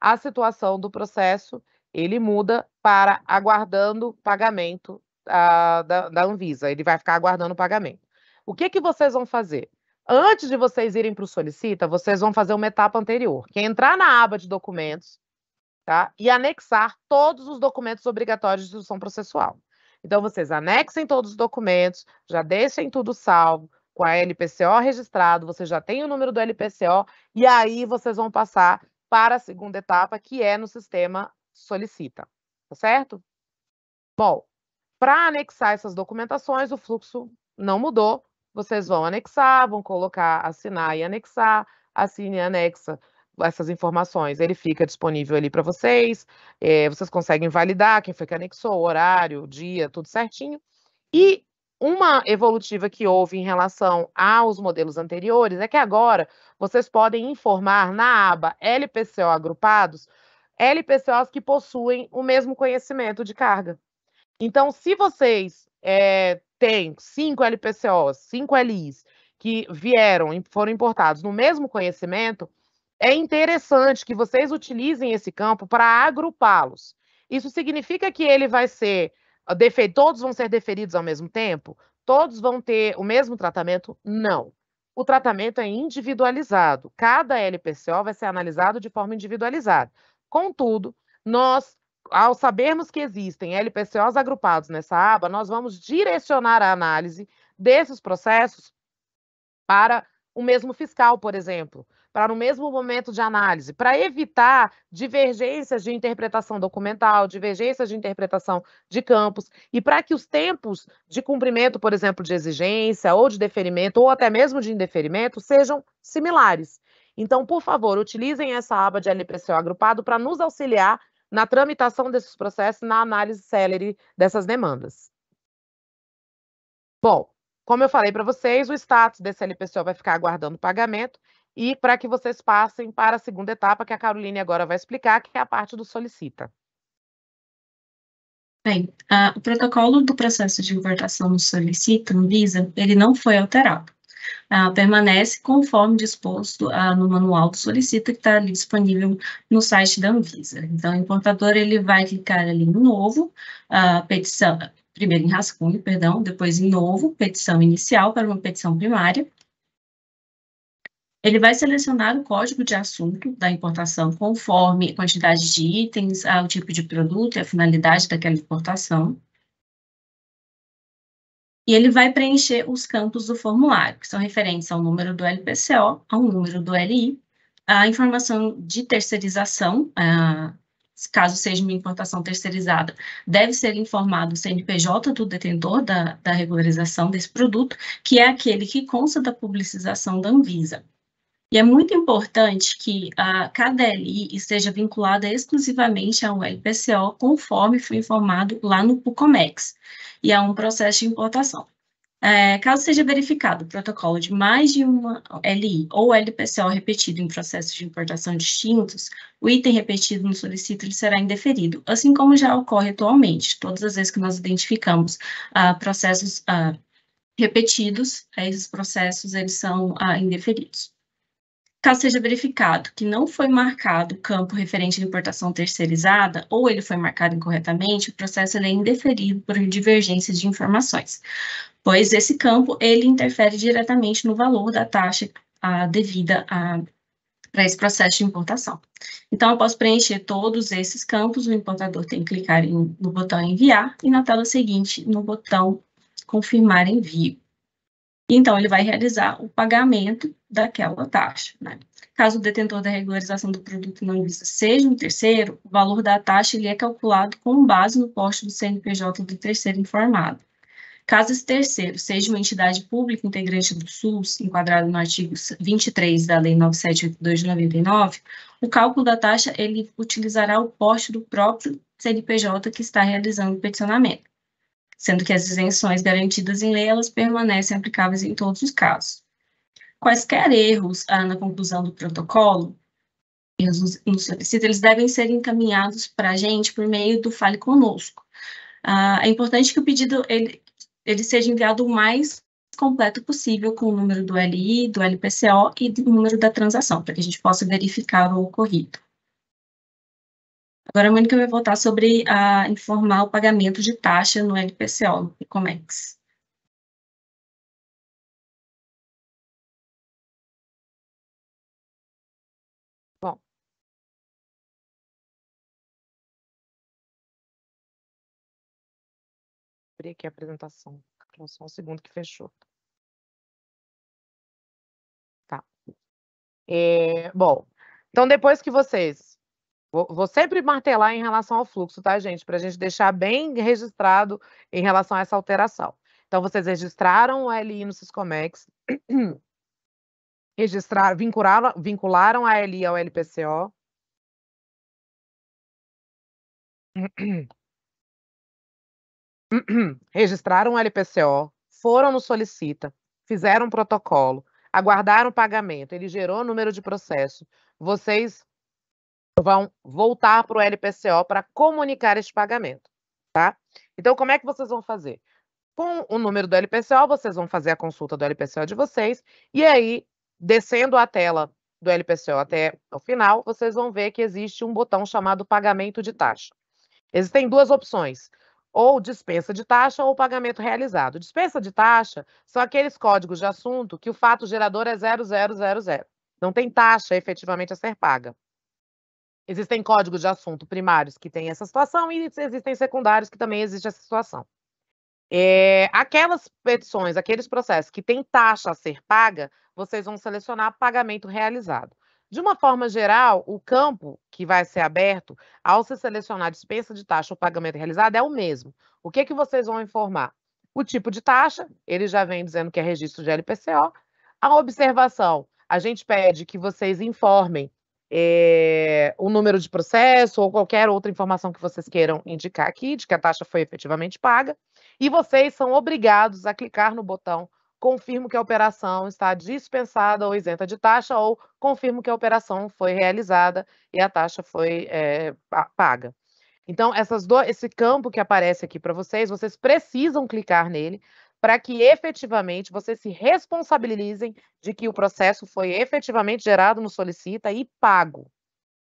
a situação do processo ele muda para aguardando pagamento uh, da, da Anvisa. Ele vai ficar aguardando o pagamento. O que, que vocês vão fazer? Antes de vocês irem para o Solicita, vocês vão fazer uma etapa anterior, que é entrar na aba de documentos tá? e anexar todos os documentos obrigatórios de instrução processual. Então, vocês anexem todos os documentos, já deixem tudo salvo, com a LPCO registrado, você já tem o número do LPCO, e aí vocês vão passar para a segunda etapa, que é no sistema solicita, tá certo? Bom, para anexar essas documentações, o fluxo não mudou, vocês vão anexar, vão colocar assinar e anexar, assine e anexa essas informações, ele fica disponível ali para vocês, é, vocês conseguem validar quem foi que anexou, horário, dia, tudo certinho. E uma evolutiva que houve em relação aos modelos anteriores é que agora vocês podem informar na aba LPCO agrupados, LPCOs que possuem o mesmo conhecimento de carga. Então, se vocês é, têm cinco LPCOs, cinco LIs, que vieram, foram importados no mesmo conhecimento, é interessante que vocês utilizem esse campo para agrupá-los. Isso significa que ele vai ser todos vão ser deferidos ao mesmo tempo? Todos vão ter o mesmo tratamento? Não. O tratamento é individualizado. Cada LPCO vai ser analisado de forma individualizada. Contudo, nós, ao sabermos que existem LPCOs agrupados nessa aba, nós vamos direcionar a análise desses processos para o mesmo fiscal, por exemplo para no mesmo momento de análise, para evitar divergências de interpretação documental, divergências de interpretação de campos, e para que os tempos de cumprimento, por exemplo, de exigência, ou de deferimento, ou até mesmo de indeferimento, sejam similares. Então, por favor, utilizem essa aba de LPCO agrupado para nos auxiliar na tramitação desses processos, na análise célere dessas demandas. Bom, como eu falei para vocês, o status desse LPCO vai ficar aguardando pagamento e para que vocês passem para a segunda etapa, que a Caroline agora vai explicar, que é a parte do solicita. Bem, o protocolo do processo de importação no solicita, Visa, ele não foi alterado. Permanece conforme disposto no manual do solicita, que está ali disponível no site da Anvisa. Então, o importador ele vai clicar ali no novo, a petição, primeiro em rascunho, perdão, depois em novo, petição inicial para uma petição primária. Ele vai selecionar o código de assunto da importação conforme a quantidade de itens, o tipo de produto e a finalidade daquela importação. E ele vai preencher os campos do formulário, que são referentes ao número do LPCO, ao número do LI, a informação de terceirização, caso seja uma importação terceirizada, deve ser informado o CNPJ do detentor da, da regularização desse produto, que é aquele que consta da publicização da Anvisa. E é muito importante que a KDLI esteja vinculada exclusivamente ao LPCO, conforme foi informado lá no PUCOMEX, e a um processo de importação. É, caso seja verificado o protocolo de mais de uma LI ou LPCO repetido em processos de importação distintos, o item repetido no solicito será indeferido, assim como já ocorre atualmente. Todas as vezes que nós identificamos ah, processos ah, repetidos, esses processos eles são ah, indeferidos. Caso seja verificado que não foi marcado o campo referente à importação terceirizada ou ele foi marcado incorretamente, o processo é indeferido por divergências de informações, pois esse campo ele interfere diretamente no valor da taxa a, devida para esse processo de importação. Então, após preencher todos esses campos, o importador tem que clicar em, no botão enviar e na tela seguinte no botão confirmar envio. Então, ele vai realizar o pagamento daquela taxa. Né? Caso o detentor da regularização do produto não vista seja um terceiro, o valor da taxa ele é calculado com base no poste do CNPJ do terceiro informado. Caso esse terceiro seja uma entidade pública integrante do SUS, enquadrado no artigo 23 da Lei 9782 de 99, o cálculo da taxa ele utilizará o poste do próprio CNPJ que está realizando o peticionamento sendo que as isenções garantidas em lei, elas permanecem aplicáveis em todos os casos. Quaisquer erros ah, na conclusão do protocolo, erros no solicito, eles devem ser encaminhados para a gente por meio do Fale Conosco. Ah, é importante que o pedido ele, ele seja enviado o mais completo possível com o número do LI, do LPCO e do número da transação, para que a gente possa verificar o ocorrido. Agora a Mônica vai voltar sobre a informar o pagamento de taxa no LPCO, no Picomex. Bom. Abri aqui a apresentação. Só um segundo que fechou. Tá. É, bom, então depois que vocês Vou, vou, sempre martelar em relação ao fluxo, tá, gente? Para a gente deixar bem registrado em relação a essa alteração. Então, vocês registraram o LI no Siscomex, registraram, vincularam, vincularam a LI ao LPCO. registraram o LPCO, foram no Solicita, fizeram um protocolo, aguardaram o pagamento, ele gerou o número de processo. Vocês vão voltar para o LPCO para comunicar este pagamento, tá? Então, como é que vocês vão fazer? Com o número do LPCO, vocês vão fazer a consulta do LPCO de vocês, e aí, descendo a tela do LPCO até o final, vocês vão ver que existe um botão chamado pagamento de taxa. Existem duas opções, ou dispensa de taxa ou pagamento realizado. Dispensa de taxa são aqueles códigos de assunto que o fato gerador é 0000. Não tem taxa efetivamente a ser paga. Existem códigos de assunto primários que têm essa situação e existem secundários que também existe essa situação. É, aquelas petições, aqueles processos que têm taxa a ser paga, vocês vão selecionar pagamento realizado. De uma forma geral, o campo que vai ser aberto ao se selecionar dispensa de taxa ou pagamento realizado é o mesmo. O que, que vocês vão informar? O tipo de taxa, ele já vem dizendo que é registro de LPCO. A observação, a gente pede que vocês informem é, o número de processo ou qualquer outra informação que vocês queiram indicar aqui, de que a taxa foi efetivamente paga. E vocês são obrigados a clicar no botão confirmo que a operação está dispensada ou isenta de taxa, ou confirmo que a operação foi realizada e a taxa foi é, paga. Então, do, esse campo que aparece aqui para vocês, vocês precisam clicar nele para que efetivamente vocês se responsabilizem de que o processo foi efetivamente gerado no Solicita e pago,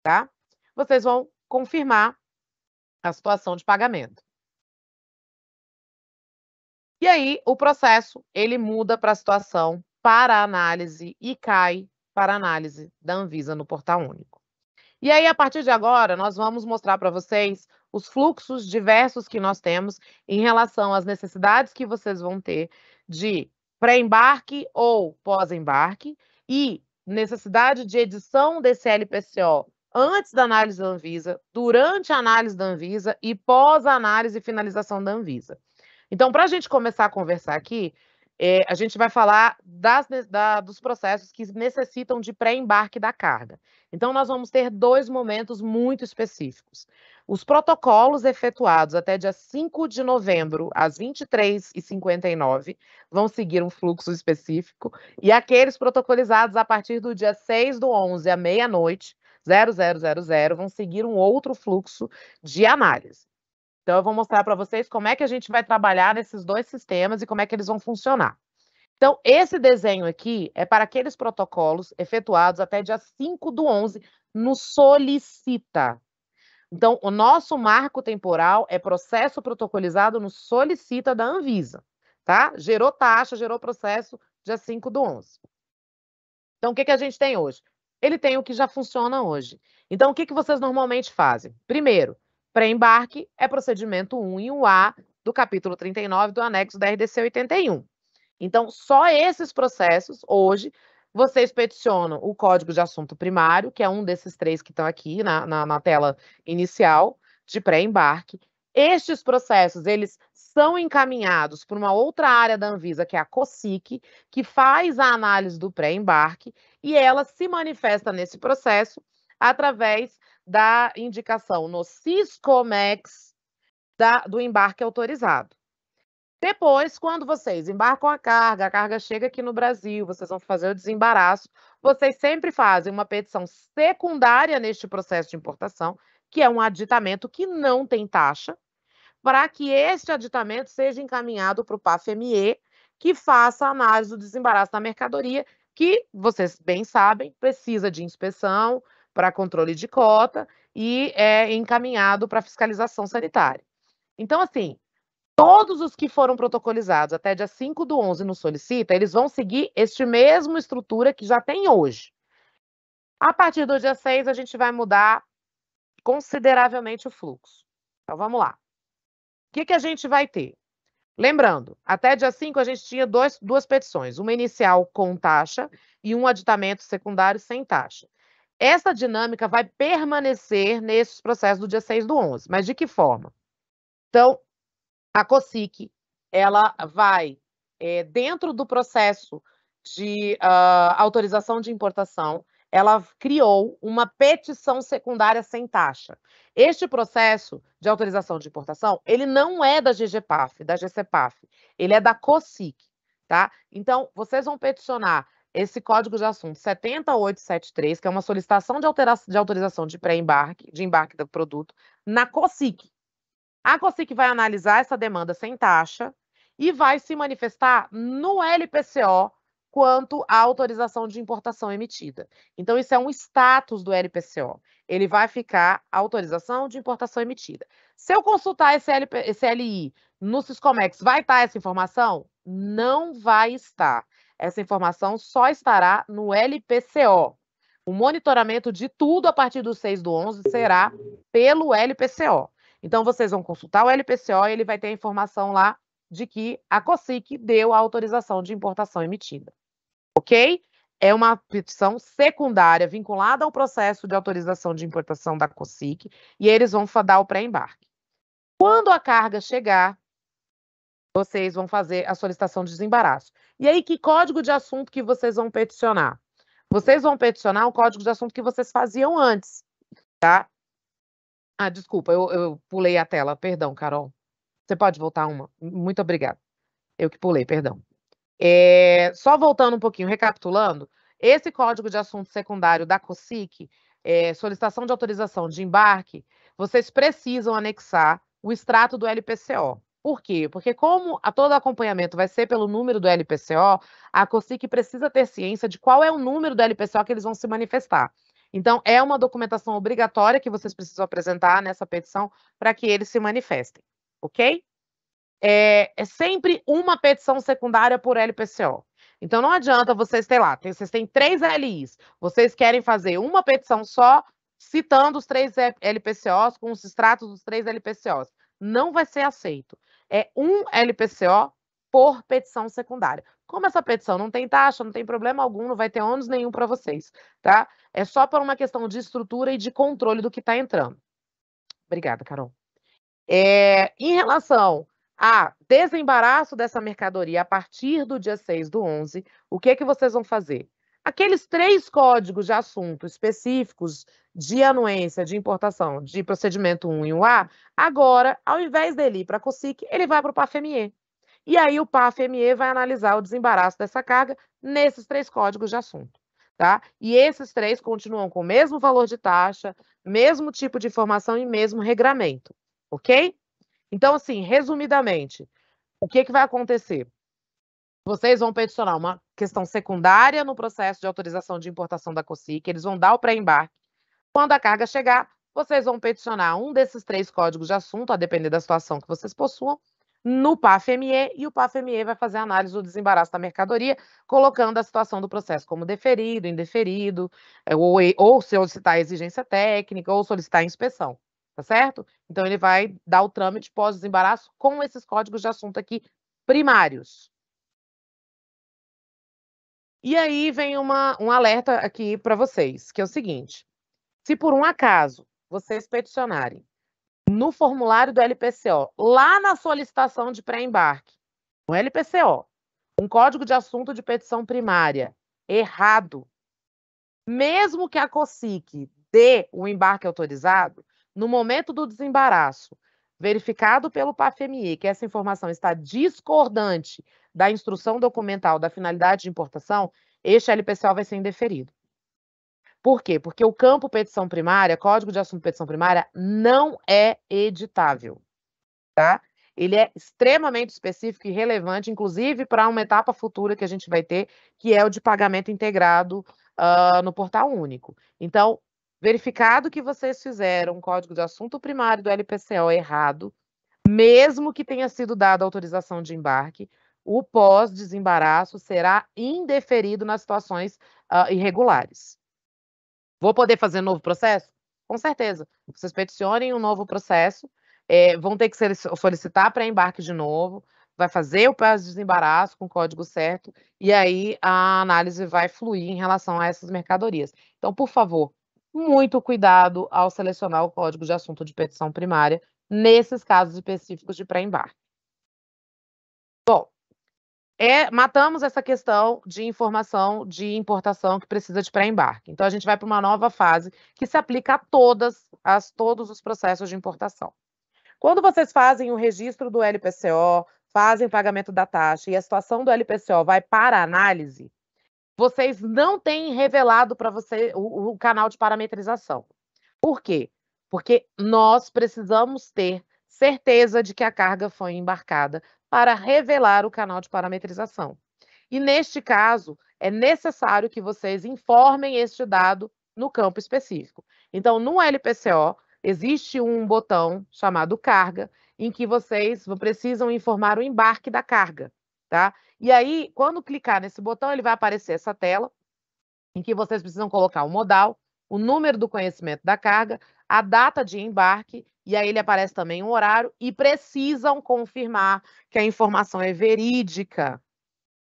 tá? Vocês vão confirmar a situação de pagamento. E aí o processo ele muda para a situação para análise e cai para análise da Anvisa no portal único. E aí, a partir de agora, nós vamos mostrar para vocês os fluxos diversos que nós temos em relação às necessidades que vocês vão ter de pré-embarque ou pós-embarque e necessidade de edição desse LPCO antes da análise da Anvisa, durante a análise da Anvisa e pós-análise e finalização da Anvisa. Então, para a gente começar a conversar aqui, é, a gente vai falar das, da, dos processos que necessitam de pré-embarque da carga. Então, nós vamos ter dois momentos muito específicos. Os protocolos efetuados até dia 5 de novembro, às 23h59, vão seguir um fluxo específico, e aqueles protocolizados a partir do dia 6 do 11 à meia-noite, 0000, vão seguir um outro fluxo de análise. Então, eu vou mostrar para vocês como é que a gente vai trabalhar nesses dois sistemas e como é que eles vão funcionar. Então, esse desenho aqui é para aqueles protocolos efetuados até dia 5 do 11 no Solicita. Então, o nosso marco temporal é processo protocolizado no Solicita da Anvisa, tá? Gerou taxa, gerou processo dia 5 do 11. Então, o que, que a gente tem hoje? Ele tem o que já funciona hoje. Então, o que, que vocês normalmente fazem? Primeiro, Pré-embarque é procedimento 1 e 1A do capítulo 39 do anexo da RDC 81. Então, só esses processos, hoje, vocês peticionam o código de assunto primário, que é um desses três que estão aqui na, na, na tela inicial, de pré-embarque. Estes processos, eles são encaminhados por uma outra área da Anvisa, que é a COSIC, que faz a análise do pré-embarque, e ela se manifesta nesse processo através da indicação no Ciscomex da, do embarque autorizado. Depois, quando vocês embarcam a carga, a carga chega aqui no Brasil, vocês vão fazer o desembaraço, vocês sempre fazem uma petição secundária neste processo de importação, que é um aditamento que não tem taxa, para que este aditamento seja encaminhado para o PAFME, que faça a análise do desembaraço da mercadoria, que vocês bem sabem, precisa de inspeção, para controle de cota e é encaminhado para fiscalização sanitária. Então, assim, todos os que foram protocolizados até dia 5 do 11 no Solicita, eles vão seguir este mesmo estrutura que já tem hoje. A partir do dia 6, a gente vai mudar consideravelmente o fluxo. Então, vamos lá. O que, que a gente vai ter? Lembrando, até dia 5 a gente tinha dois, duas petições, uma inicial com taxa e um aditamento secundário sem taxa. Essa dinâmica vai permanecer nesses processos do dia 6 do 11, mas de que forma? Então, a COSIC, ela vai, é, dentro do processo de uh, autorização de importação, ela criou uma petição secundária sem taxa. Este processo de autorização de importação, ele não é da GGPAF, da GCPAF, ele é da COSIC, tá? Então, vocês vão peticionar esse código de assunto 70873, que é uma solicitação de, de autorização de pré-embarque, de embarque do produto, na COSIC. A COSIC vai analisar essa demanda sem taxa e vai se manifestar no LPCO quanto à autorização de importação emitida. Então, isso é um status do LPCO. Ele vai ficar autorização de importação emitida. Se eu consultar esse, LP, esse LI no Siscomex, vai estar essa informação? Não vai estar essa informação só estará no LPCO. O monitoramento de tudo a partir do 6 do 11 será pelo LPCO. Então, vocês vão consultar o LPCO e ele vai ter a informação lá de que a COSIC deu a autorização de importação emitida. Ok? é uma petição secundária vinculada ao processo de autorização de importação da COSIC e eles vão dar o pré-embarque. Quando a carga chegar, vocês vão fazer a solicitação de desembaraço. E aí, que código de assunto que vocês vão peticionar? Vocês vão peticionar o código de assunto que vocês faziam antes, tá? Ah, desculpa, eu, eu pulei a tela, perdão, Carol. Você pode voltar uma? Muito obrigada. Eu que pulei, perdão. É, só voltando um pouquinho, recapitulando, esse código de assunto secundário da COSIC, é, solicitação de autorização de embarque, vocês precisam anexar o extrato do LPCO. Por quê? Porque como a todo acompanhamento vai ser pelo número do LPCO, a COSIC precisa ter ciência de qual é o número do LPCO que eles vão se manifestar. Então, é uma documentação obrigatória que vocês precisam apresentar nessa petição para que eles se manifestem, ok? é, é sempre uma petição secundária por LPCO. Então não adianta vocês ter lá, vocês têm três LIs, vocês querem fazer uma petição só, citando os três LPCOs, com os extratos dos três LPCOs. Não vai ser aceito. É um LPCO por petição secundária. Como essa petição não tem taxa, não tem problema algum, não vai ter ônus nenhum para vocês, tá? É só por uma questão de estrutura e de controle do que está entrando. Obrigada, Carol. É, em relação a desembaraço dessa mercadoria a partir do dia 6 do 11, o que, é que vocês vão fazer? Aqueles três códigos de assunto específicos de anuência de importação de procedimento 1 e 1A, agora, ao invés dele ir para a COSIC, ele vai para o PAFME. E aí o PAFME vai analisar o desembaraço dessa carga nesses três códigos de assunto. Tá? E esses três continuam com o mesmo valor de taxa, mesmo tipo de informação e mesmo regramento, ok? Então, assim, resumidamente, o que, que vai acontecer? Vocês vão peticionar uma questão secundária no processo de autorização de importação da COSIC, eles vão dar o pré-embarque. Quando a carga chegar, vocês vão peticionar um desses três códigos de assunto, a depender da situação que vocês possuam, no PAFME, e o PAFME vai fazer a análise do desembaraço da mercadoria, colocando a situação do processo como deferido, indeferido, eh, ou, ou solicitar exigência técnica, ou solicitar inspeção tá certo? Então ele vai dar o trâmite pós-desembaraço com esses códigos de assunto aqui primários. E aí vem uma, um alerta aqui para vocês, que é o seguinte: se por um acaso vocês peticionarem no formulário do LPCO, lá na solicitação de pré-embarque, no LPCO, um código de assunto de petição primária errado, mesmo que a COSIC dê o embarque autorizado, no momento do desembaraço, verificado pelo PAFME que essa informação está discordante da instrução documental da finalidade de importação, este LPCO vai ser indeferido. Por quê? Porque o campo petição primária, código de assunto petição primária, não é editável, tá? Ele é extremamente específico e relevante, inclusive para uma etapa futura que a gente vai ter, que é o de pagamento integrado uh, no portal único. Então, Verificado que vocês fizeram um código de assunto primário do LPCO errado, mesmo que tenha sido dada autorização de embarque, o pós-desembaraço será indeferido nas situações uh, irregulares. Vou poder fazer novo processo? Com certeza. Vocês peticionem um novo processo, é, vão ter que solicitar para embarque de novo, vai fazer o pós-desembaraço com o código certo, e aí a análise vai fluir em relação a essas mercadorias. Então, por favor, muito cuidado ao selecionar o código de assunto de petição primária nesses casos específicos de pré-embarque. É, matamos essa questão de informação de importação que precisa de pré-embarque. Então, a gente vai para uma nova fase que se aplica a todas as, todos os processos de importação. Quando vocês fazem o registro do LPCO, fazem pagamento da taxa e a situação do LPCO vai para análise, vocês não têm revelado para você o, o, canal de parametrização. Por quê? Porque nós precisamos ter certeza de que a carga foi embarcada para revelar o canal de parametrização. E neste caso, é necessário que vocês informem este dado no campo específico. Então, no LPCO, existe um botão chamado carga, em que vocês precisam informar o embarque da carga, tá? E aí, quando clicar nesse botão, ele vai aparecer essa tela, em que vocês precisam colocar o modal, o número do conhecimento da carga, a data de embarque, e aí ele aparece também o horário, e precisam confirmar que a informação é verídica,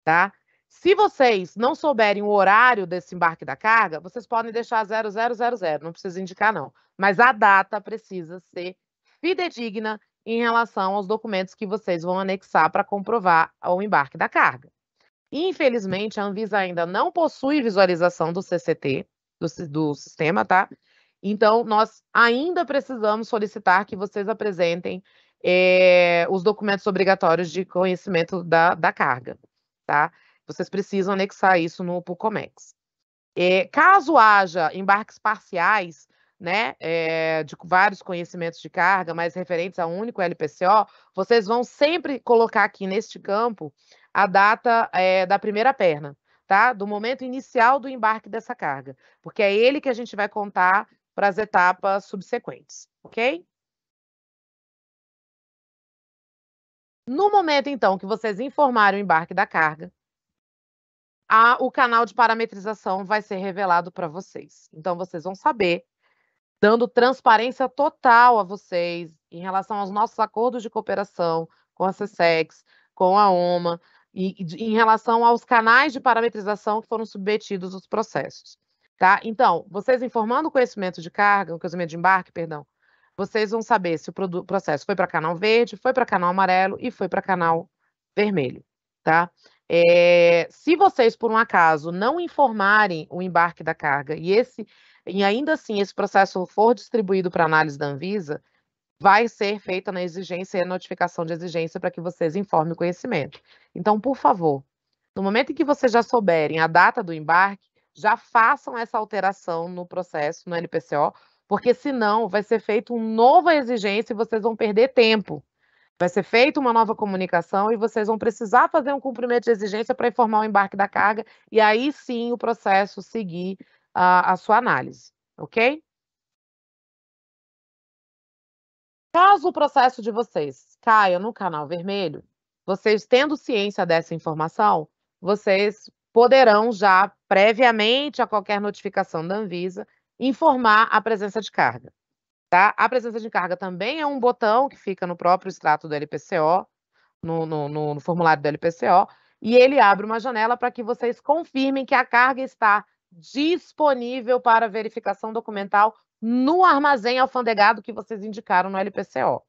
tá? Se vocês não souberem o horário desse embarque da carga, vocês podem deixar 0000, não precisa indicar não. Mas a data precisa ser fidedigna em relação aos documentos que vocês vão anexar para comprovar o embarque da carga. Infelizmente, a Anvisa ainda não possui visualização do CCT, do, do sistema, tá? Então, nós ainda precisamos solicitar que vocês apresentem é, os documentos obrigatórios de conhecimento da, da carga, tá? Vocês precisam anexar isso no PUCOMEX. É, caso haja embarques parciais, né, é, de vários conhecimentos de carga, mas referentes a um único LPCO, vocês vão sempre colocar aqui neste campo a data é, da primeira perna, tá? Do momento inicial do embarque dessa carga, porque é ele que a gente vai contar para as etapas subsequentes, ok? No momento, então, que vocês informarem o embarque da carga, a, o canal de parametrização vai ser revelado para vocês. Então, vocês vão saber, dando transparência total a vocês em relação aos nossos acordos de cooperação com a CSEX, com a OMA, e, e em relação aos canais de parametrização que foram submetidos aos processos. Tá? Então, vocês informando o conhecimento de carga, o conhecimento de embarque, perdão, vocês vão saber se o processo foi para canal verde, foi para canal amarelo e foi para canal vermelho, tá? É, se vocês, por um acaso, não informarem o embarque da carga e esse e ainda assim esse processo for distribuído para análise da Anvisa, vai ser feita na exigência e notificação de exigência para que vocês informem o conhecimento. Então, por favor, no momento em que vocês já souberem a data do embarque, já façam essa alteração no processo, no LPCO, porque senão vai ser feita uma nova exigência e vocês vão perder tempo. Vai ser feita uma nova comunicação e vocês vão precisar fazer um cumprimento de exigência para informar o embarque da carga e aí sim o processo seguir a, a sua análise, ok? Caso o processo de vocês caia no canal vermelho, vocês tendo ciência dessa informação, vocês poderão já, previamente a qualquer notificação da Anvisa, informar a presença de carga. Tá? A presença de carga também é um botão que fica no próprio extrato do LPCO, no, no, no, no formulário do LPCO, e ele abre uma janela para que vocês confirmem que a carga está disponível para verificação documental no armazém alfandegado que vocês indicaram no LPCO.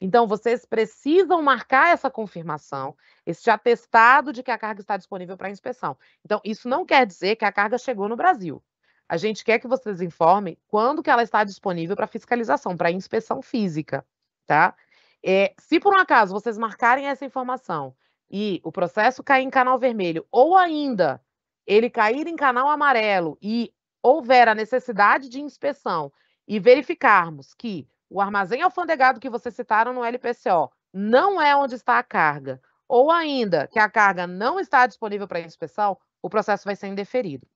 Então, vocês precisam marcar essa confirmação, esse atestado de que a carga está disponível para inspeção. Então, isso não quer dizer que a carga chegou no Brasil. A gente quer que vocês informem quando que ela está disponível para fiscalização, para inspeção física, tá? É, se por um acaso vocês marcarem essa informação e o processo cair em canal vermelho, ou ainda ele cair em canal amarelo e houver a necessidade de inspeção e verificarmos que o armazém alfandegado que vocês citaram no LPCO não é onde está a carga, ou ainda que a carga não está disponível para inspeção, o processo vai ser indeferido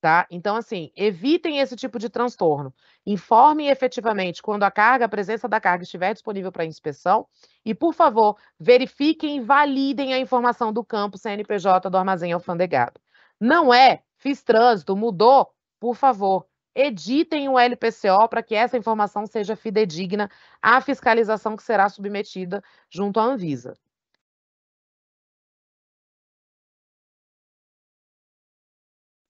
tá? Então, assim, evitem esse tipo de transtorno. Informem efetivamente quando a carga, a presença da carga estiver disponível para inspeção e, por favor, verifiquem e validem a informação do campo CNPJ do armazém alfandegado. Não é, fiz trânsito, mudou, por favor, editem o LPCO para que essa informação seja fidedigna à fiscalização que será submetida junto à Anvisa.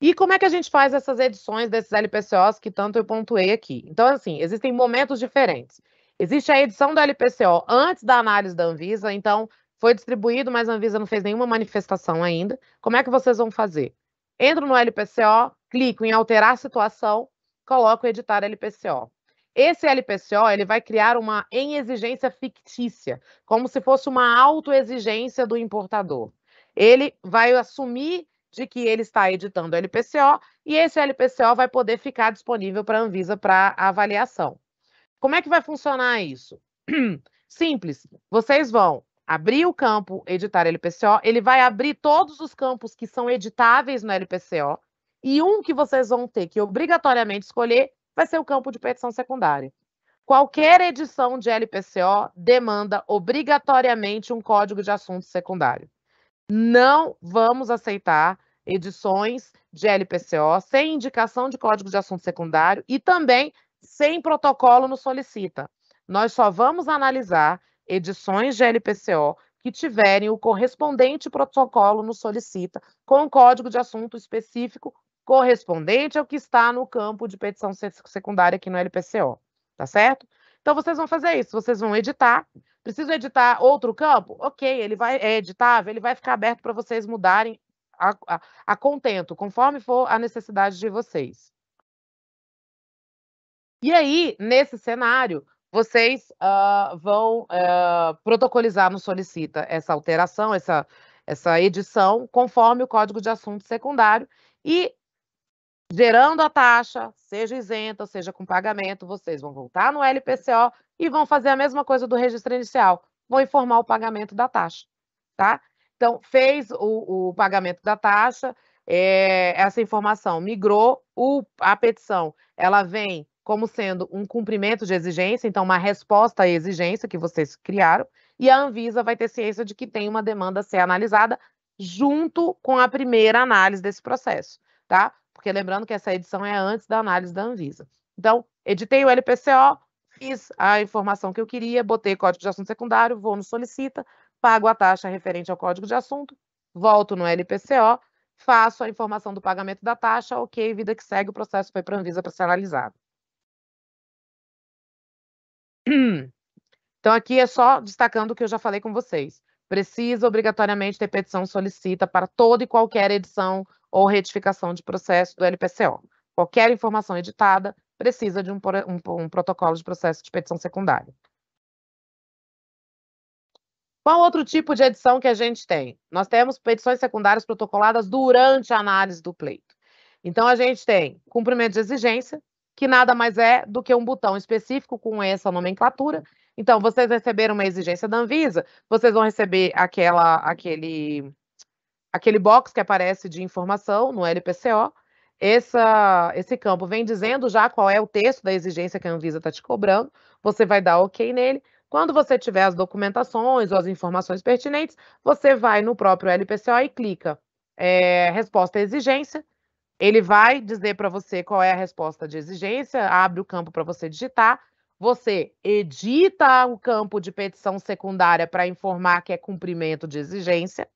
E como é que a gente faz essas edições desses LPCOs que tanto eu pontuei aqui? Então, assim, existem momentos diferentes. Existe a edição do LPCO antes da análise da Anvisa, então foi distribuído, mas a Anvisa não fez nenhuma manifestação ainda. Como é que vocês vão fazer? Entro no LPCO, clico em alterar a situação, coloco editar LPCO. Esse LPCO ele vai criar uma em exigência fictícia, como se fosse uma autoexigência do importador. Ele vai assumir de que ele está editando LPCO e esse LPCO vai poder ficar disponível para a Anvisa para avaliação. Como é que vai funcionar isso? Simples. Vocês vão abrir o campo editar LPCO, ele vai abrir todos os campos que são editáveis no LPCO e um que vocês vão ter que obrigatoriamente escolher vai ser o campo de petição secundária. Qualquer edição de LPCO demanda obrigatoriamente um código de assunto secundário. Não vamos aceitar edições de LPCO sem indicação de código de assunto secundário e também sem protocolo no solicita. Nós só vamos analisar edições de LPCO que tiverem o correspondente protocolo no solicita, com código de assunto específico correspondente ao que está no campo de petição secundária aqui no LPCO, tá certo? Então, vocês vão fazer isso, vocês vão editar. Preciso editar outro campo? Ok, ele vai, é editável, ele vai ficar aberto para vocês mudarem a, a, a contento, conforme for a necessidade de vocês. E aí, nesse cenário, vocês uh, vão uh, protocolizar no Solicita essa alteração, essa, essa edição, conforme o código de assunto secundário, e gerando a taxa, seja isenta, seja com pagamento, vocês vão voltar no LPCO e vão fazer a mesma coisa do registro inicial, vão informar o pagamento da taxa, tá? Então, fez o, o pagamento da taxa, é, essa informação migrou, o, a petição, ela vem como sendo um cumprimento de exigência, então uma resposta à exigência que vocês criaram, e a Anvisa vai ter ciência de que tem uma demanda a ser analisada junto com a primeira análise desse processo, tá? Porque lembrando que essa edição é antes da análise da Anvisa. Então, editei o LPCO, fiz a informação que eu queria, botei código de assunto secundário, vou no solicita, pago a taxa referente ao código de assunto, volto no LPCO, faço a informação do pagamento da taxa, ok, vida que segue, o processo foi para a Anvisa para ser analisado. Então, aqui é só destacando o que eu já falei com vocês. Precisa obrigatoriamente ter petição solicita para toda e qualquer edição ou retificação de processo do LPCO. Qualquer informação editada precisa de um, um, um protocolo de processo de petição secundária. Qual outro tipo de edição que a gente tem? Nós temos petições secundárias protocoladas durante a análise do pleito. Então, a gente tem cumprimento de exigência, que nada mais é do que um botão específico com essa nomenclatura. Então, vocês receberam uma exigência da Anvisa, vocês vão receber aquela, aquele, aquele box que aparece de informação no LPCO. Essa, esse campo vem dizendo já qual é o texto da exigência que a Anvisa está te cobrando. Você vai dar OK nele. Quando você tiver as documentações ou as informações pertinentes, você vai no próprio LPCO e clica é, resposta à exigência ele vai dizer para você qual é a resposta de exigência, abre o campo para você digitar. Você edita o campo de petição secundária para informar que é cumprimento de exigência.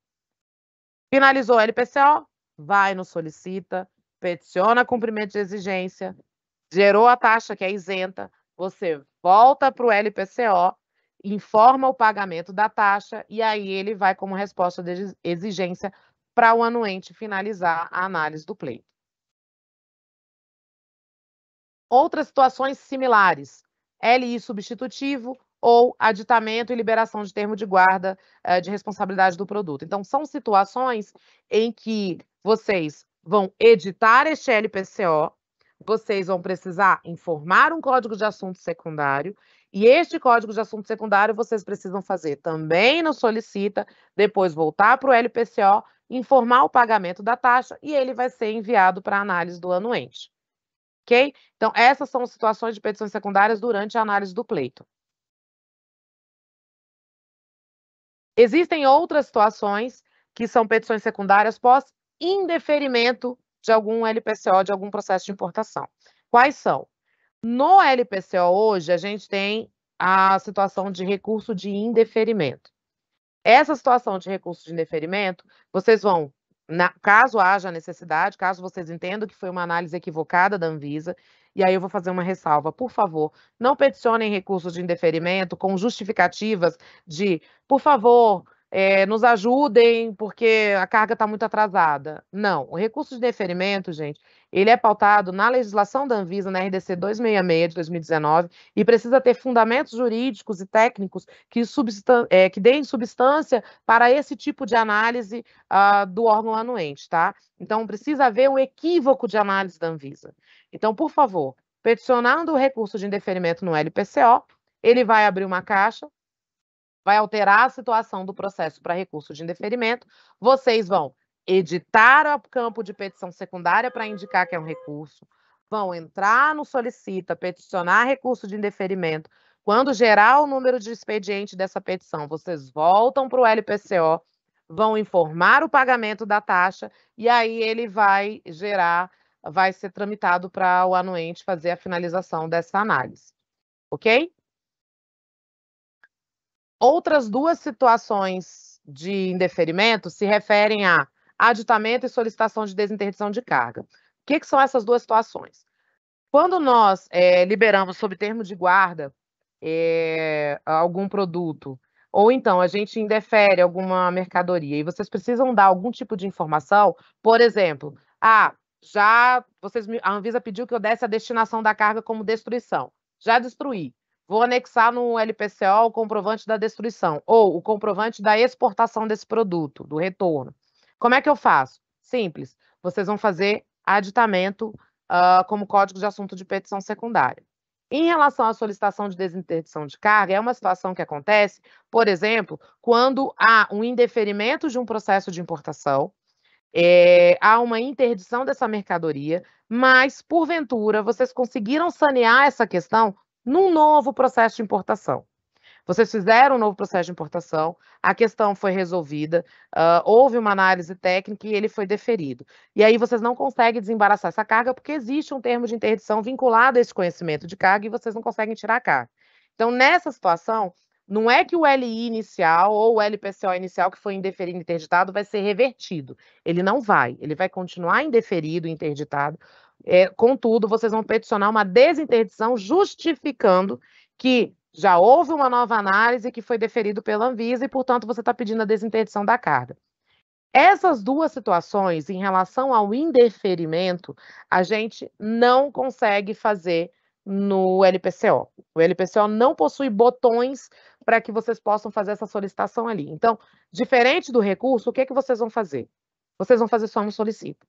Finalizou o LPCO, vai no solicita, peticiona cumprimento de exigência, gerou a taxa que é isenta, você volta para o LPCO, informa o pagamento da taxa e aí ele vai como resposta de exigência para o anuente finalizar a análise do pleito. Outras situações similares, LI substitutivo ou aditamento e liberação de termo de guarda uh, de responsabilidade do produto. Então, são situações em que vocês vão editar este LPCO, vocês vão precisar informar um código de assunto secundário, e este código de assunto secundário vocês precisam fazer também no Solicita, depois voltar para o LPCO, informar o pagamento da taxa, e ele vai ser enviado para análise do anuente ok? Então, essas são situações de petições secundárias durante a análise do pleito. Existem outras situações que são petições secundárias pós indeferimento de algum LPCO, de algum processo de importação. Quais são? No LPCO hoje, a gente tem a situação de recurso de indeferimento. Essa situação de recurso de indeferimento, vocês vão na, caso haja necessidade, caso vocês entendam que foi uma análise equivocada da Anvisa, e aí eu vou fazer uma ressalva, por favor, não peticionem recursos de indeferimento com justificativas de, por favor, é, nos ajudem porque a carga está muito atrasada. Não, o recurso de deferimento, gente, ele é pautado na legislação da Anvisa, na RDC 266 de 2019, e precisa ter fundamentos jurídicos e técnicos que, é, que deem substância para esse tipo de análise uh, do órgão anuente, tá? Então, precisa haver um equívoco de análise da Anvisa. Então, por favor, peticionando o recurso de indeferimento no LPCO, ele vai abrir uma caixa, vai alterar a situação do processo para recurso de indeferimento, vocês vão editar o campo de petição secundária para indicar que é um recurso, vão entrar no solicita, peticionar recurso de indeferimento. Quando gerar o número de expediente dessa petição, vocês voltam para o LPCO, vão informar o pagamento da taxa e aí ele vai gerar, vai ser tramitado para o anuente fazer a finalização dessa análise. Ok? Outras duas situações de indeferimento se referem a aditamento e solicitação de desinterdição de carga. O que, que são essas duas situações? Quando nós é, liberamos sob termo de guarda é, algum produto, ou então a gente indefere alguma mercadoria e vocês precisam dar algum tipo de informação, por exemplo, ah, já vocês a Anvisa pediu que eu desse a destinação da carga como destruição. Já destruí. Vou anexar no LPCO o comprovante da destruição ou o comprovante da exportação desse produto, do retorno. Como é que eu faço? Simples. Vocês vão fazer aditamento uh, como código de assunto de petição secundária. Em relação à solicitação de desinterdição de carga, é uma situação que acontece, por exemplo, quando há um indeferimento de um processo de importação, é, há uma interdição dessa mercadoria, mas, porventura, vocês conseguiram sanear essa questão num novo processo de importação. Vocês fizeram um novo processo de importação, a questão foi resolvida, uh, houve uma análise técnica e ele foi deferido. E aí vocês não conseguem desembaraçar essa carga porque existe um termo de interdição vinculado a esse conhecimento de carga e vocês não conseguem tirar a carga. Então, nessa situação, não é que o LI inicial ou o LPCO inicial que foi indeferido e interditado vai ser revertido. Ele não vai, ele vai continuar indeferido e interditado. É, contudo, vocês vão peticionar uma desinterdição justificando que já houve uma nova análise que foi deferido pela Anvisa e, portanto, você está pedindo a desinterdição da carga. Essas duas situações, em relação ao indeferimento, a gente não consegue fazer no LPCO. O LPCO não possui botões para que vocês possam fazer essa solicitação ali. Então, diferente do recurso, o que, é que vocês vão fazer? Vocês vão fazer só um solicita.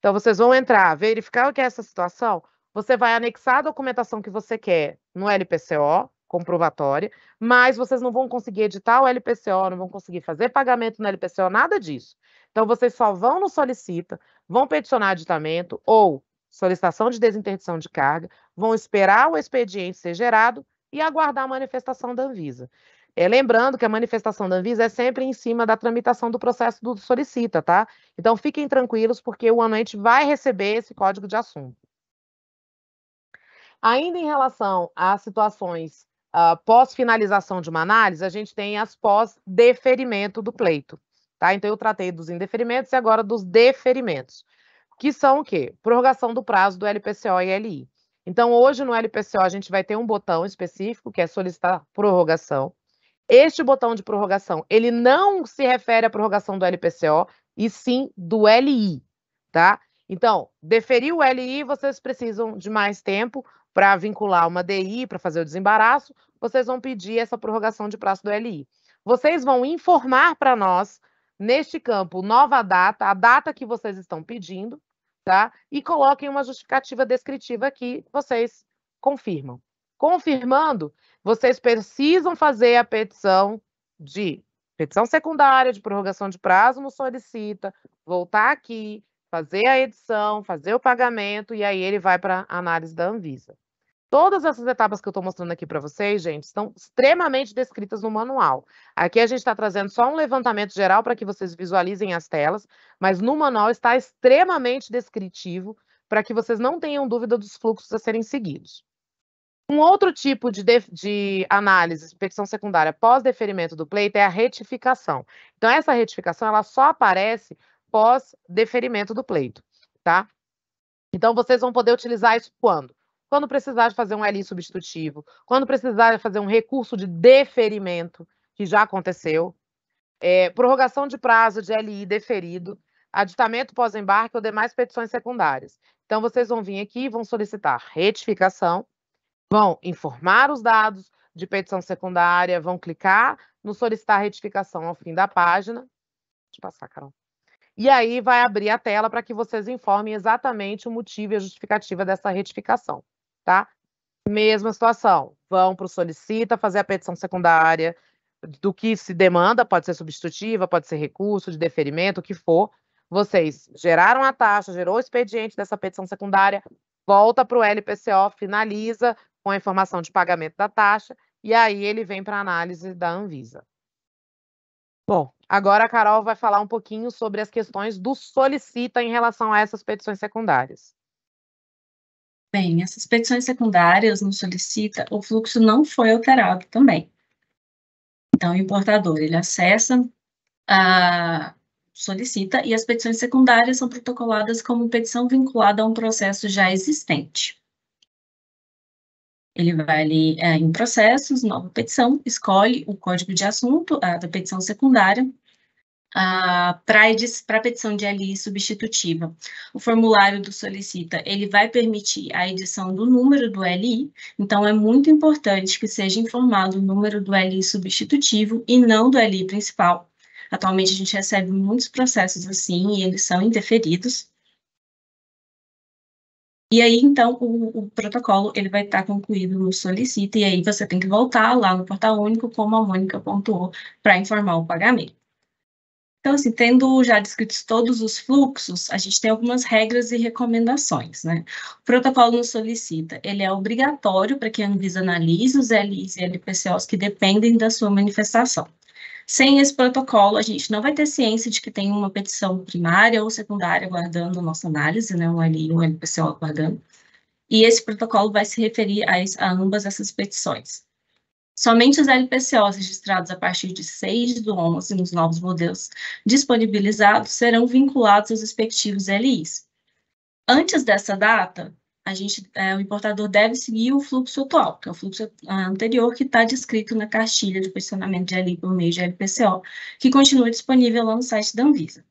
Então, vocês vão entrar, verificar o que é essa situação, você vai anexar a documentação que você quer no LPCO, comprovatória, mas vocês não vão conseguir editar o LPCO, não vão conseguir fazer pagamento no LPCO, nada disso. Então, vocês só vão no solicita, vão peticionar aditamento ou solicitação de desinterdição de carga, vão esperar o expediente ser gerado e aguardar a manifestação da Anvisa. É, lembrando que a manifestação da Anvisa é sempre em cima da tramitação do processo do solicita, tá? Então, fiquem tranquilos, porque o anuente vai receber esse código de assunto. Ainda em relação às situações uh, pós-finalização de uma análise, a gente tem as pós-deferimento do pleito. Tá? Então, eu tratei dos indeferimentos e agora dos deferimentos, que são o quê? Prorrogação do prazo do LPCO e LI. Então, hoje no LPCO a gente vai ter um botão específico, que é solicitar prorrogação. Este botão de prorrogação, ele não se refere à prorrogação do LPCO, e sim do LI, tá? Então, deferir o LI, vocês precisam de mais tempo, para vincular uma DI para fazer o desembaraço, vocês vão pedir essa prorrogação de prazo do LI. Vocês vão informar para nós, neste campo, nova data, a data que vocês estão pedindo, tá? E coloquem uma justificativa descritiva que vocês confirmam. Confirmando, vocês precisam fazer a petição de petição secundária de prorrogação de prazo no solicita, voltar aqui, fazer a edição, fazer o pagamento e aí ele vai para análise da Anvisa. Todas essas etapas que eu estou mostrando aqui para vocês, gente, estão extremamente descritas no manual. Aqui a gente está trazendo só um levantamento geral para que vocês visualizem as telas, mas no manual está extremamente descritivo para que vocês não tenham dúvida dos fluxos a serem seguidos. Um outro tipo de, de, de análise, petição secundária pós-deferimento do pleito é a retificação. Então, essa retificação ela só aparece pós-deferimento do pleito, tá? Então, vocês vão poder utilizar isso quando? Quando precisar de fazer um LI substitutivo, quando precisar de fazer um recurso de deferimento, que já aconteceu, é, prorrogação de prazo de LI deferido, aditamento pós-embarque ou demais petições secundárias. Então, vocês vão vir aqui e vão solicitar retificação, vão informar os dados de petição secundária, vão clicar no solicitar retificação ao fim da página. Deixa eu passar, Carol. E aí vai abrir a tela para que vocês informem exatamente o motivo e a justificativa dessa retificação, tá? Mesma situação, vão para o solicita fazer a petição secundária do que se demanda, pode ser substitutiva, pode ser recurso de deferimento, o que for. Vocês geraram a taxa, gerou o expediente dessa petição secundária, volta para o LPCO, finaliza com a informação de pagamento da taxa, e aí ele vem para a análise da Anvisa. Bom, agora a Carol vai falar um pouquinho sobre as questões do solicita em relação a essas petições secundárias. Bem, essas petições secundárias no solicita, o fluxo não foi alterado também. Então, o importador, ele acessa, a, solicita, e as petições secundárias são protocoladas como petição vinculada a um processo já existente. Ele vai ali é, em processos, nova petição, escolhe o código de assunto a, da petição secundária, para a petição de LI substitutiva. O formulário do solicita, ele vai permitir a edição do número do LI, então é muito importante que seja informado o número do LI substitutivo e não do LI principal. Atualmente a gente recebe muitos processos assim e eles são indeferidos. E aí, então, o, o, protocolo ele vai estar concluído no solicita, e aí você tem que voltar lá no portal único, como a Mônica pontuou, para informar o pagamento. Então, assim, tendo já descritos todos os fluxos, a gente tem algumas regras e recomendações, né? O protocolo nos solicita, ele é obrigatório para que a Anvisa analise os LIs e LPCOs que dependem da sua manifestação. Sem esse protocolo, a gente não vai ter ciência de que tem uma petição primária ou secundária guardando nossa análise, né? Um LI um LPCO guardando. E esse protocolo vai se referir a, a ambas essas petições. Somente os LPCOs registrados a partir de 6 do 11 nos novos modelos disponibilizados serão vinculados aos respectivos LIs. Antes dessa data, a gente, é, o importador deve seguir o fluxo atual, que é o fluxo ah, anterior que está descrito na cartilha de posicionamento de LI por meio de LPCO, que continua disponível lá no site da Anvisa.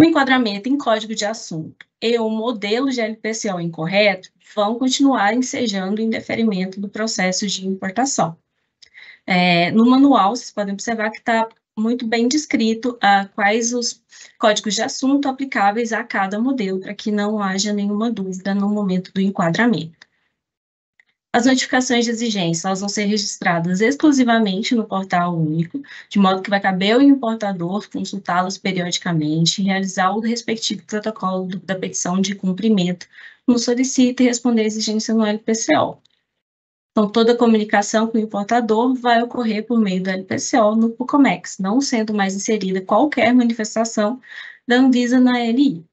O enquadramento em código de assunto e o modelo de LPCO incorreto vão continuar ensejando o indeferimento do processo de importação. É, no manual, vocês podem observar que está muito bem descrito uh, quais os códigos de assunto aplicáveis a cada modelo, para que não haja nenhuma dúvida no momento do enquadramento. As notificações de exigência elas vão ser registradas exclusivamente no portal único, de modo que vai caber ao importador consultá-las periodicamente, realizar o respectivo protocolo da petição de cumprimento no solicita e responder a exigência no LPCO. Então, toda comunicação com o importador vai ocorrer por meio do LPCO no PUCOMEX, não sendo mais inserida qualquer manifestação da Anvisa na LI.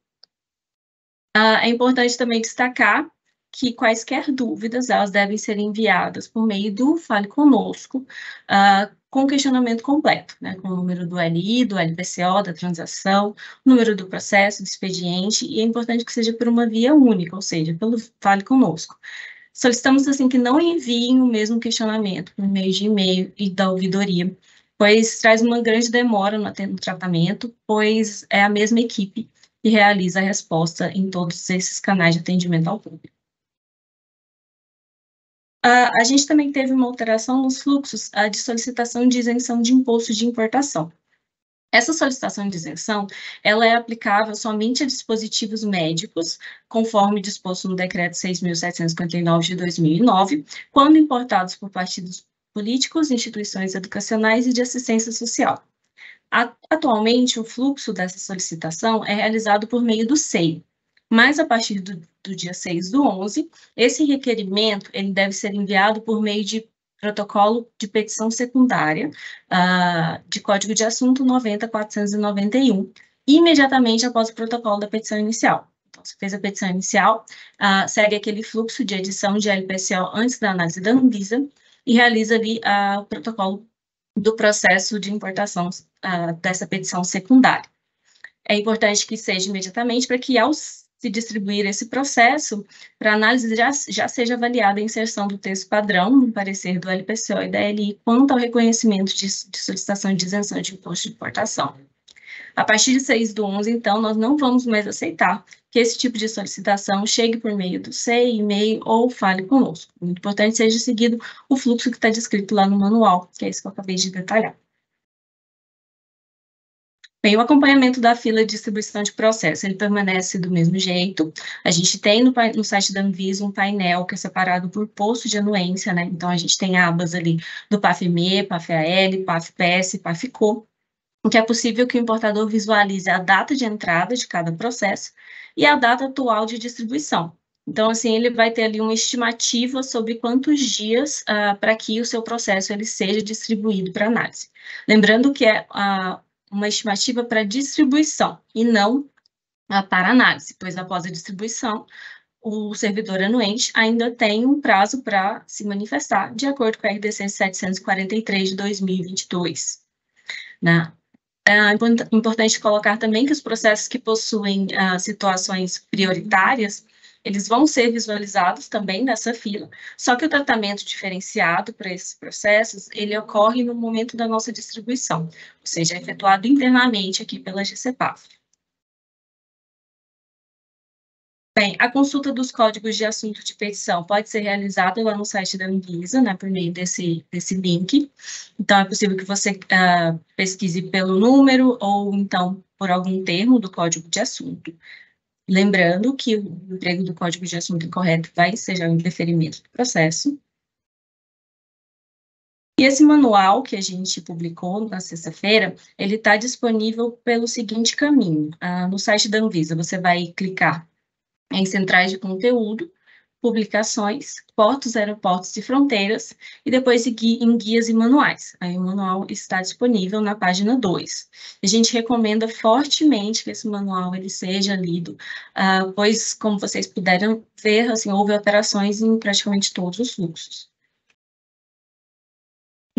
Ah, é importante também destacar que quaisquer dúvidas elas devem ser enviadas por meio do Fale Conosco, uh, com questionamento completo, né, com o número do LI, do LPCO, da transação, número do processo, do expediente, e é importante que seja por uma via única, ou seja, pelo Fale Conosco. Solicitamos, assim, que não enviem o mesmo questionamento por meio de e-mail e da ouvidoria, pois traz uma grande demora no, no tratamento, pois é a mesma equipe que realiza a resposta em todos esses canais de atendimento ao público. Uh, a gente também teve uma alteração nos fluxos uh, de solicitação de isenção de imposto de importação. Essa solicitação de isenção, ela é aplicável somente a dispositivos médicos, conforme disposto no Decreto 6.759 de 2009, quando importados por partidos políticos, instituições educacionais e de assistência social. Atualmente, o fluxo dessa solicitação é realizado por meio do SEI, mas a partir do, do dia 6 do 11, esse requerimento ele deve ser enviado por meio de protocolo de petição secundária uh, de código de assunto 90491, imediatamente após o protocolo da petição inicial. Então, você fez a petição inicial, uh, segue aquele fluxo de edição de LPCO antes da análise da Anvisa e realiza ali uh, o protocolo do processo de importação dessa petição secundária. É importante que seja imediatamente para que, ao se distribuir esse processo, para análise já, já seja avaliada a inserção do texto padrão no parecer do LPCO e da LI quanto ao reconhecimento de, de solicitação de isenção de imposto de importação. A partir de 6 do 11, então, nós não vamos mais aceitar que esse tipo de solicitação chegue por meio do SEI, e-mail ou fale conosco. Muito importante seja seguido o fluxo que está descrito lá no manual, que é isso que eu acabei de detalhar. Bem, o acompanhamento da fila de distribuição de processo, ele permanece do mesmo jeito. A gente tem no, no site da Anvisa um painel que é separado por posto de anuência, né? Então, a gente tem abas ali do PAFME, PAFAL, PAFPS, PAFCO, em que é possível que o importador visualize a data de entrada de cada processo e a data atual de distribuição. Então, assim, ele vai ter ali uma estimativa sobre quantos dias uh, para que o seu processo ele seja distribuído para análise. Lembrando que é uh, uma estimativa para distribuição e não para análise, pois após a distribuição, o servidor anuente ainda tem um prazo para se manifestar, de acordo com a RDC 743 de 2022. Né? É importante colocar também que os processos que possuem uh, situações prioritárias, eles vão ser visualizados também nessa fila, só que o tratamento diferenciado para esses processos, ele ocorre no momento da nossa distribuição, ou seja, é efetuado internamente aqui pela GCPAF. Bem, a consulta dos códigos de assunto de petição pode ser realizada lá no site da Anvisa, né, por meio desse, desse link. Então, é possível que você uh, pesquise pelo número ou, então, por algum termo do código de assunto. Lembrando que o emprego do código de assunto incorreto vai ser um indeferimento do processo. E esse manual que a gente publicou na sexta-feira, ele está disponível pelo seguinte caminho. Uh, no site da Anvisa, você vai clicar em centrais de conteúdo, publicações, portos, aeroportos e fronteiras, e depois em guias e manuais. Aí o manual está disponível na página 2. A gente recomenda fortemente que esse manual ele seja lido, uh, pois, como vocês puderam ver, assim, houve alterações em praticamente todos os fluxos.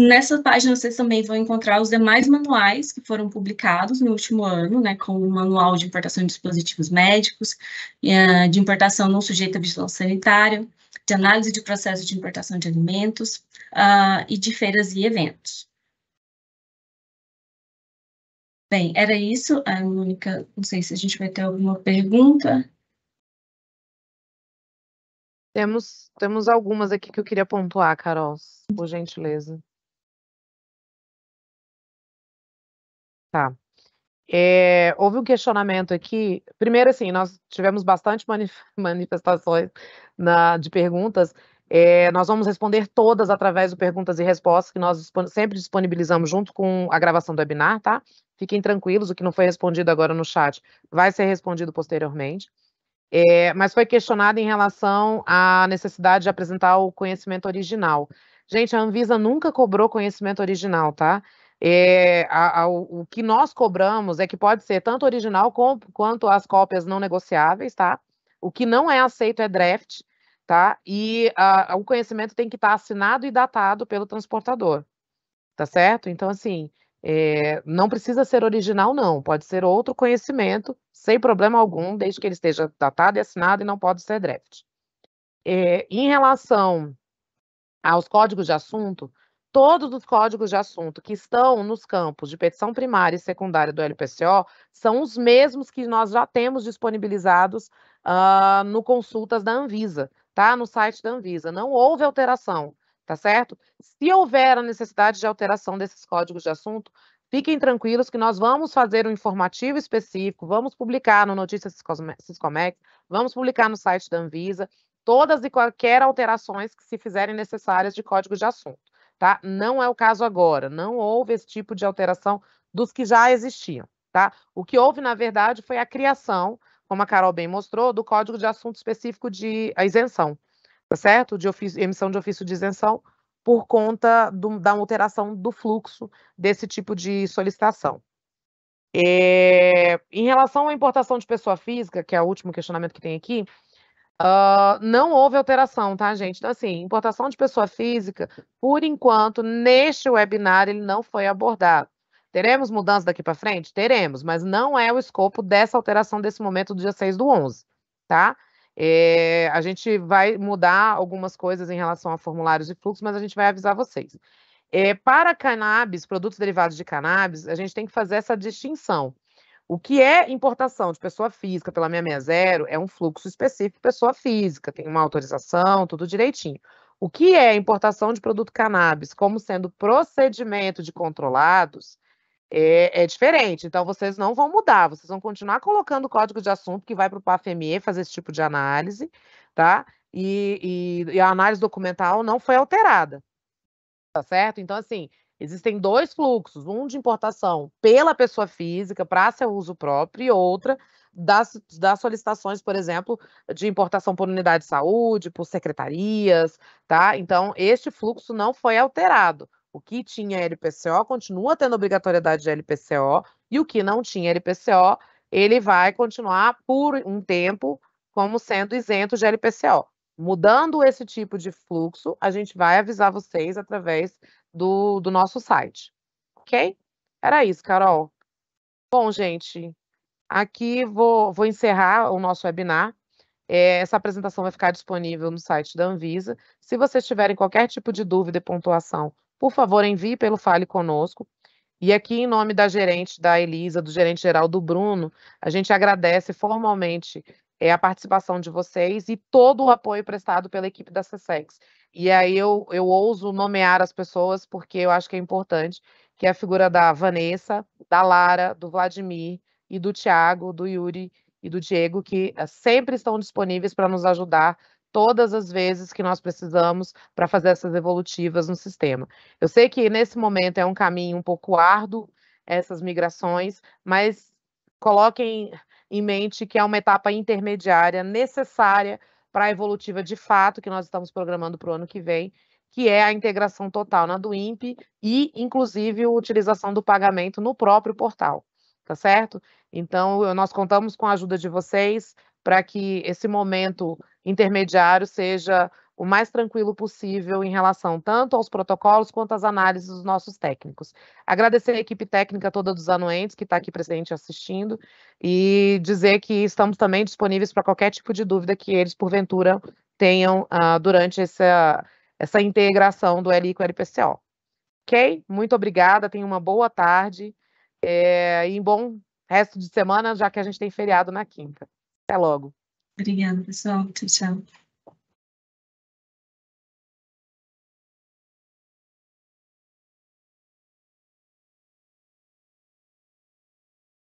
Nessa página vocês também vão encontrar os demais manuais que foram publicados no último ano, né, como o Manual de Importação de Dispositivos Médicos, eh, de Importação Não Sujeita à Vigilância Sanitária, de Análise de Processo de Importação de Alimentos uh, e de Feiras e Eventos. Bem, era isso. A única, não sei se a gente vai ter alguma pergunta. Temos, temos algumas aqui que eu queria pontuar, Carol, por gentileza. Tá. É, houve um questionamento aqui. Primeiro, assim, nós tivemos bastante manif manifestações na, de perguntas. É, nós vamos responder todas através do perguntas e respostas que nós sempre disponibilizamos junto com a gravação do webinar, tá? Fiquem tranquilos, o que não foi respondido agora no chat vai ser respondido posteriormente. É, mas foi questionado em relação à necessidade de apresentar o conhecimento original. Gente, a Anvisa nunca cobrou conhecimento original, tá? É, a, a, o, que nós cobramos é que pode ser tanto original com, quanto as cópias não negociáveis, tá? O que não é aceito é draft, tá? E a, o conhecimento tem que estar assinado e datado pelo transportador, tá certo? Então, assim, é, não precisa ser original, não. Pode ser outro conhecimento, sem problema algum, desde que ele esteja datado e assinado e não pode ser draft. É, em relação aos códigos de assunto, Todos os códigos de assunto que estão nos campos de petição primária e secundária do LPCO são os mesmos que nós já temos disponibilizados uh, no consultas da Anvisa, tá? No site da Anvisa. Não houve alteração, tá certo? Se houver a necessidade de alteração desses códigos de assunto, fiquem tranquilos que nós vamos fazer um informativo específico, vamos publicar no Notícias Siscomex, vamos publicar no site da Anvisa todas e qualquer alterações que se fizerem necessárias de códigos de assunto tá? Não é o caso agora, não houve esse tipo de alteração dos que já existiam, tá? O que houve, na verdade, foi a criação, como a Carol bem mostrou, do código de assunto específico de isenção, tá certo? De ofício, emissão de ofício de isenção por conta do, da alteração do fluxo desse tipo de solicitação. É, em relação à importação de pessoa física, que é o último questionamento que tem aqui, Uh, não houve alteração, tá, gente? Então, assim, importação de pessoa física, por enquanto, neste webinar, ele não foi abordado. Teremos mudança daqui para frente? Teremos, mas não é o escopo dessa alteração desse momento do dia 6 do 11, tá? É, a gente vai mudar algumas coisas em relação a formulários e fluxos, mas a gente vai avisar vocês. É, para cannabis, produtos derivados de cannabis, a gente tem que fazer essa distinção. O que é importação de pessoa física pela 660 é um fluxo específico pessoa física, tem uma autorização, tudo direitinho. O que é importação de produto cannabis como sendo procedimento de controlados é, é, diferente. Então, vocês não vão mudar, vocês vão continuar colocando o código de assunto que vai para o PAFME fazer esse tipo de análise, tá? E, e, e a análise documental não foi alterada, tá certo? Então, assim, Existem dois fluxos, um de importação pela pessoa física para seu uso próprio e outra das, das solicitações, por exemplo, de importação por unidade de saúde, por secretarias, tá? Então, este fluxo não foi alterado. O que tinha LPCO continua tendo obrigatoriedade de LPCO e o que não tinha LPCO, ele vai continuar por um tempo como sendo isento de LPCO. Mudando esse tipo de fluxo, a gente vai avisar vocês através do, do nosso site. Ok? Era isso, Carol. Bom, gente, aqui vou, vou encerrar o nosso webinar. É, essa apresentação vai ficar disponível no site da Anvisa. Se vocês tiverem qualquer tipo de dúvida e pontuação, por favor, envie pelo Fale Conosco. E aqui, em nome da gerente da Elisa, do gerente geral do Bruno, a gente agradece formalmente é, a participação de vocês e todo o apoio prestado pela equipe da CSEX. E aí eu, eu ouso nomear as pessoas, porque eu acho que é importante, que é a figura da Vanessa, da Lara, do Vladimir e do Tiago, do Yuri e do Diego, que eh, sempre estão disponíveis para nos ajudar todas as vezes que nós precisamos para fazer essas evolutivas no sistema. Eu sei que nesse momento é um caminho um pouco árduo, essas migrações, mas coloquem em mente que é uma etapa intermediária necessária para a evolutiva de fato que nós estamos programando para o ano que vem, que é a integração total na do INPE e, inclusive, a utilização do pagamento no próprio portal, tá certo? Então, nós contamos com a ajuda de vocês para que esse momento intermediário seja o mais tranquilo possível em relação tanto aos protocolos quanto às análises dos nossos técnicos. Agradecer a equipe técnica toda dos anuentes que está aqui presente assistindo e dizer que estamos também disponíveis para qualquer tipo de dúvida que eles, porventura, tenham uh, durante essa, essa integração do LI com o LPCO. Ok? Muito obrigada, tenha uma boa tarde é, e um bom resto de semana, já que a gente tem feriado na quinta. Até logo. Obrigada, pessoal. Tchau, tchau.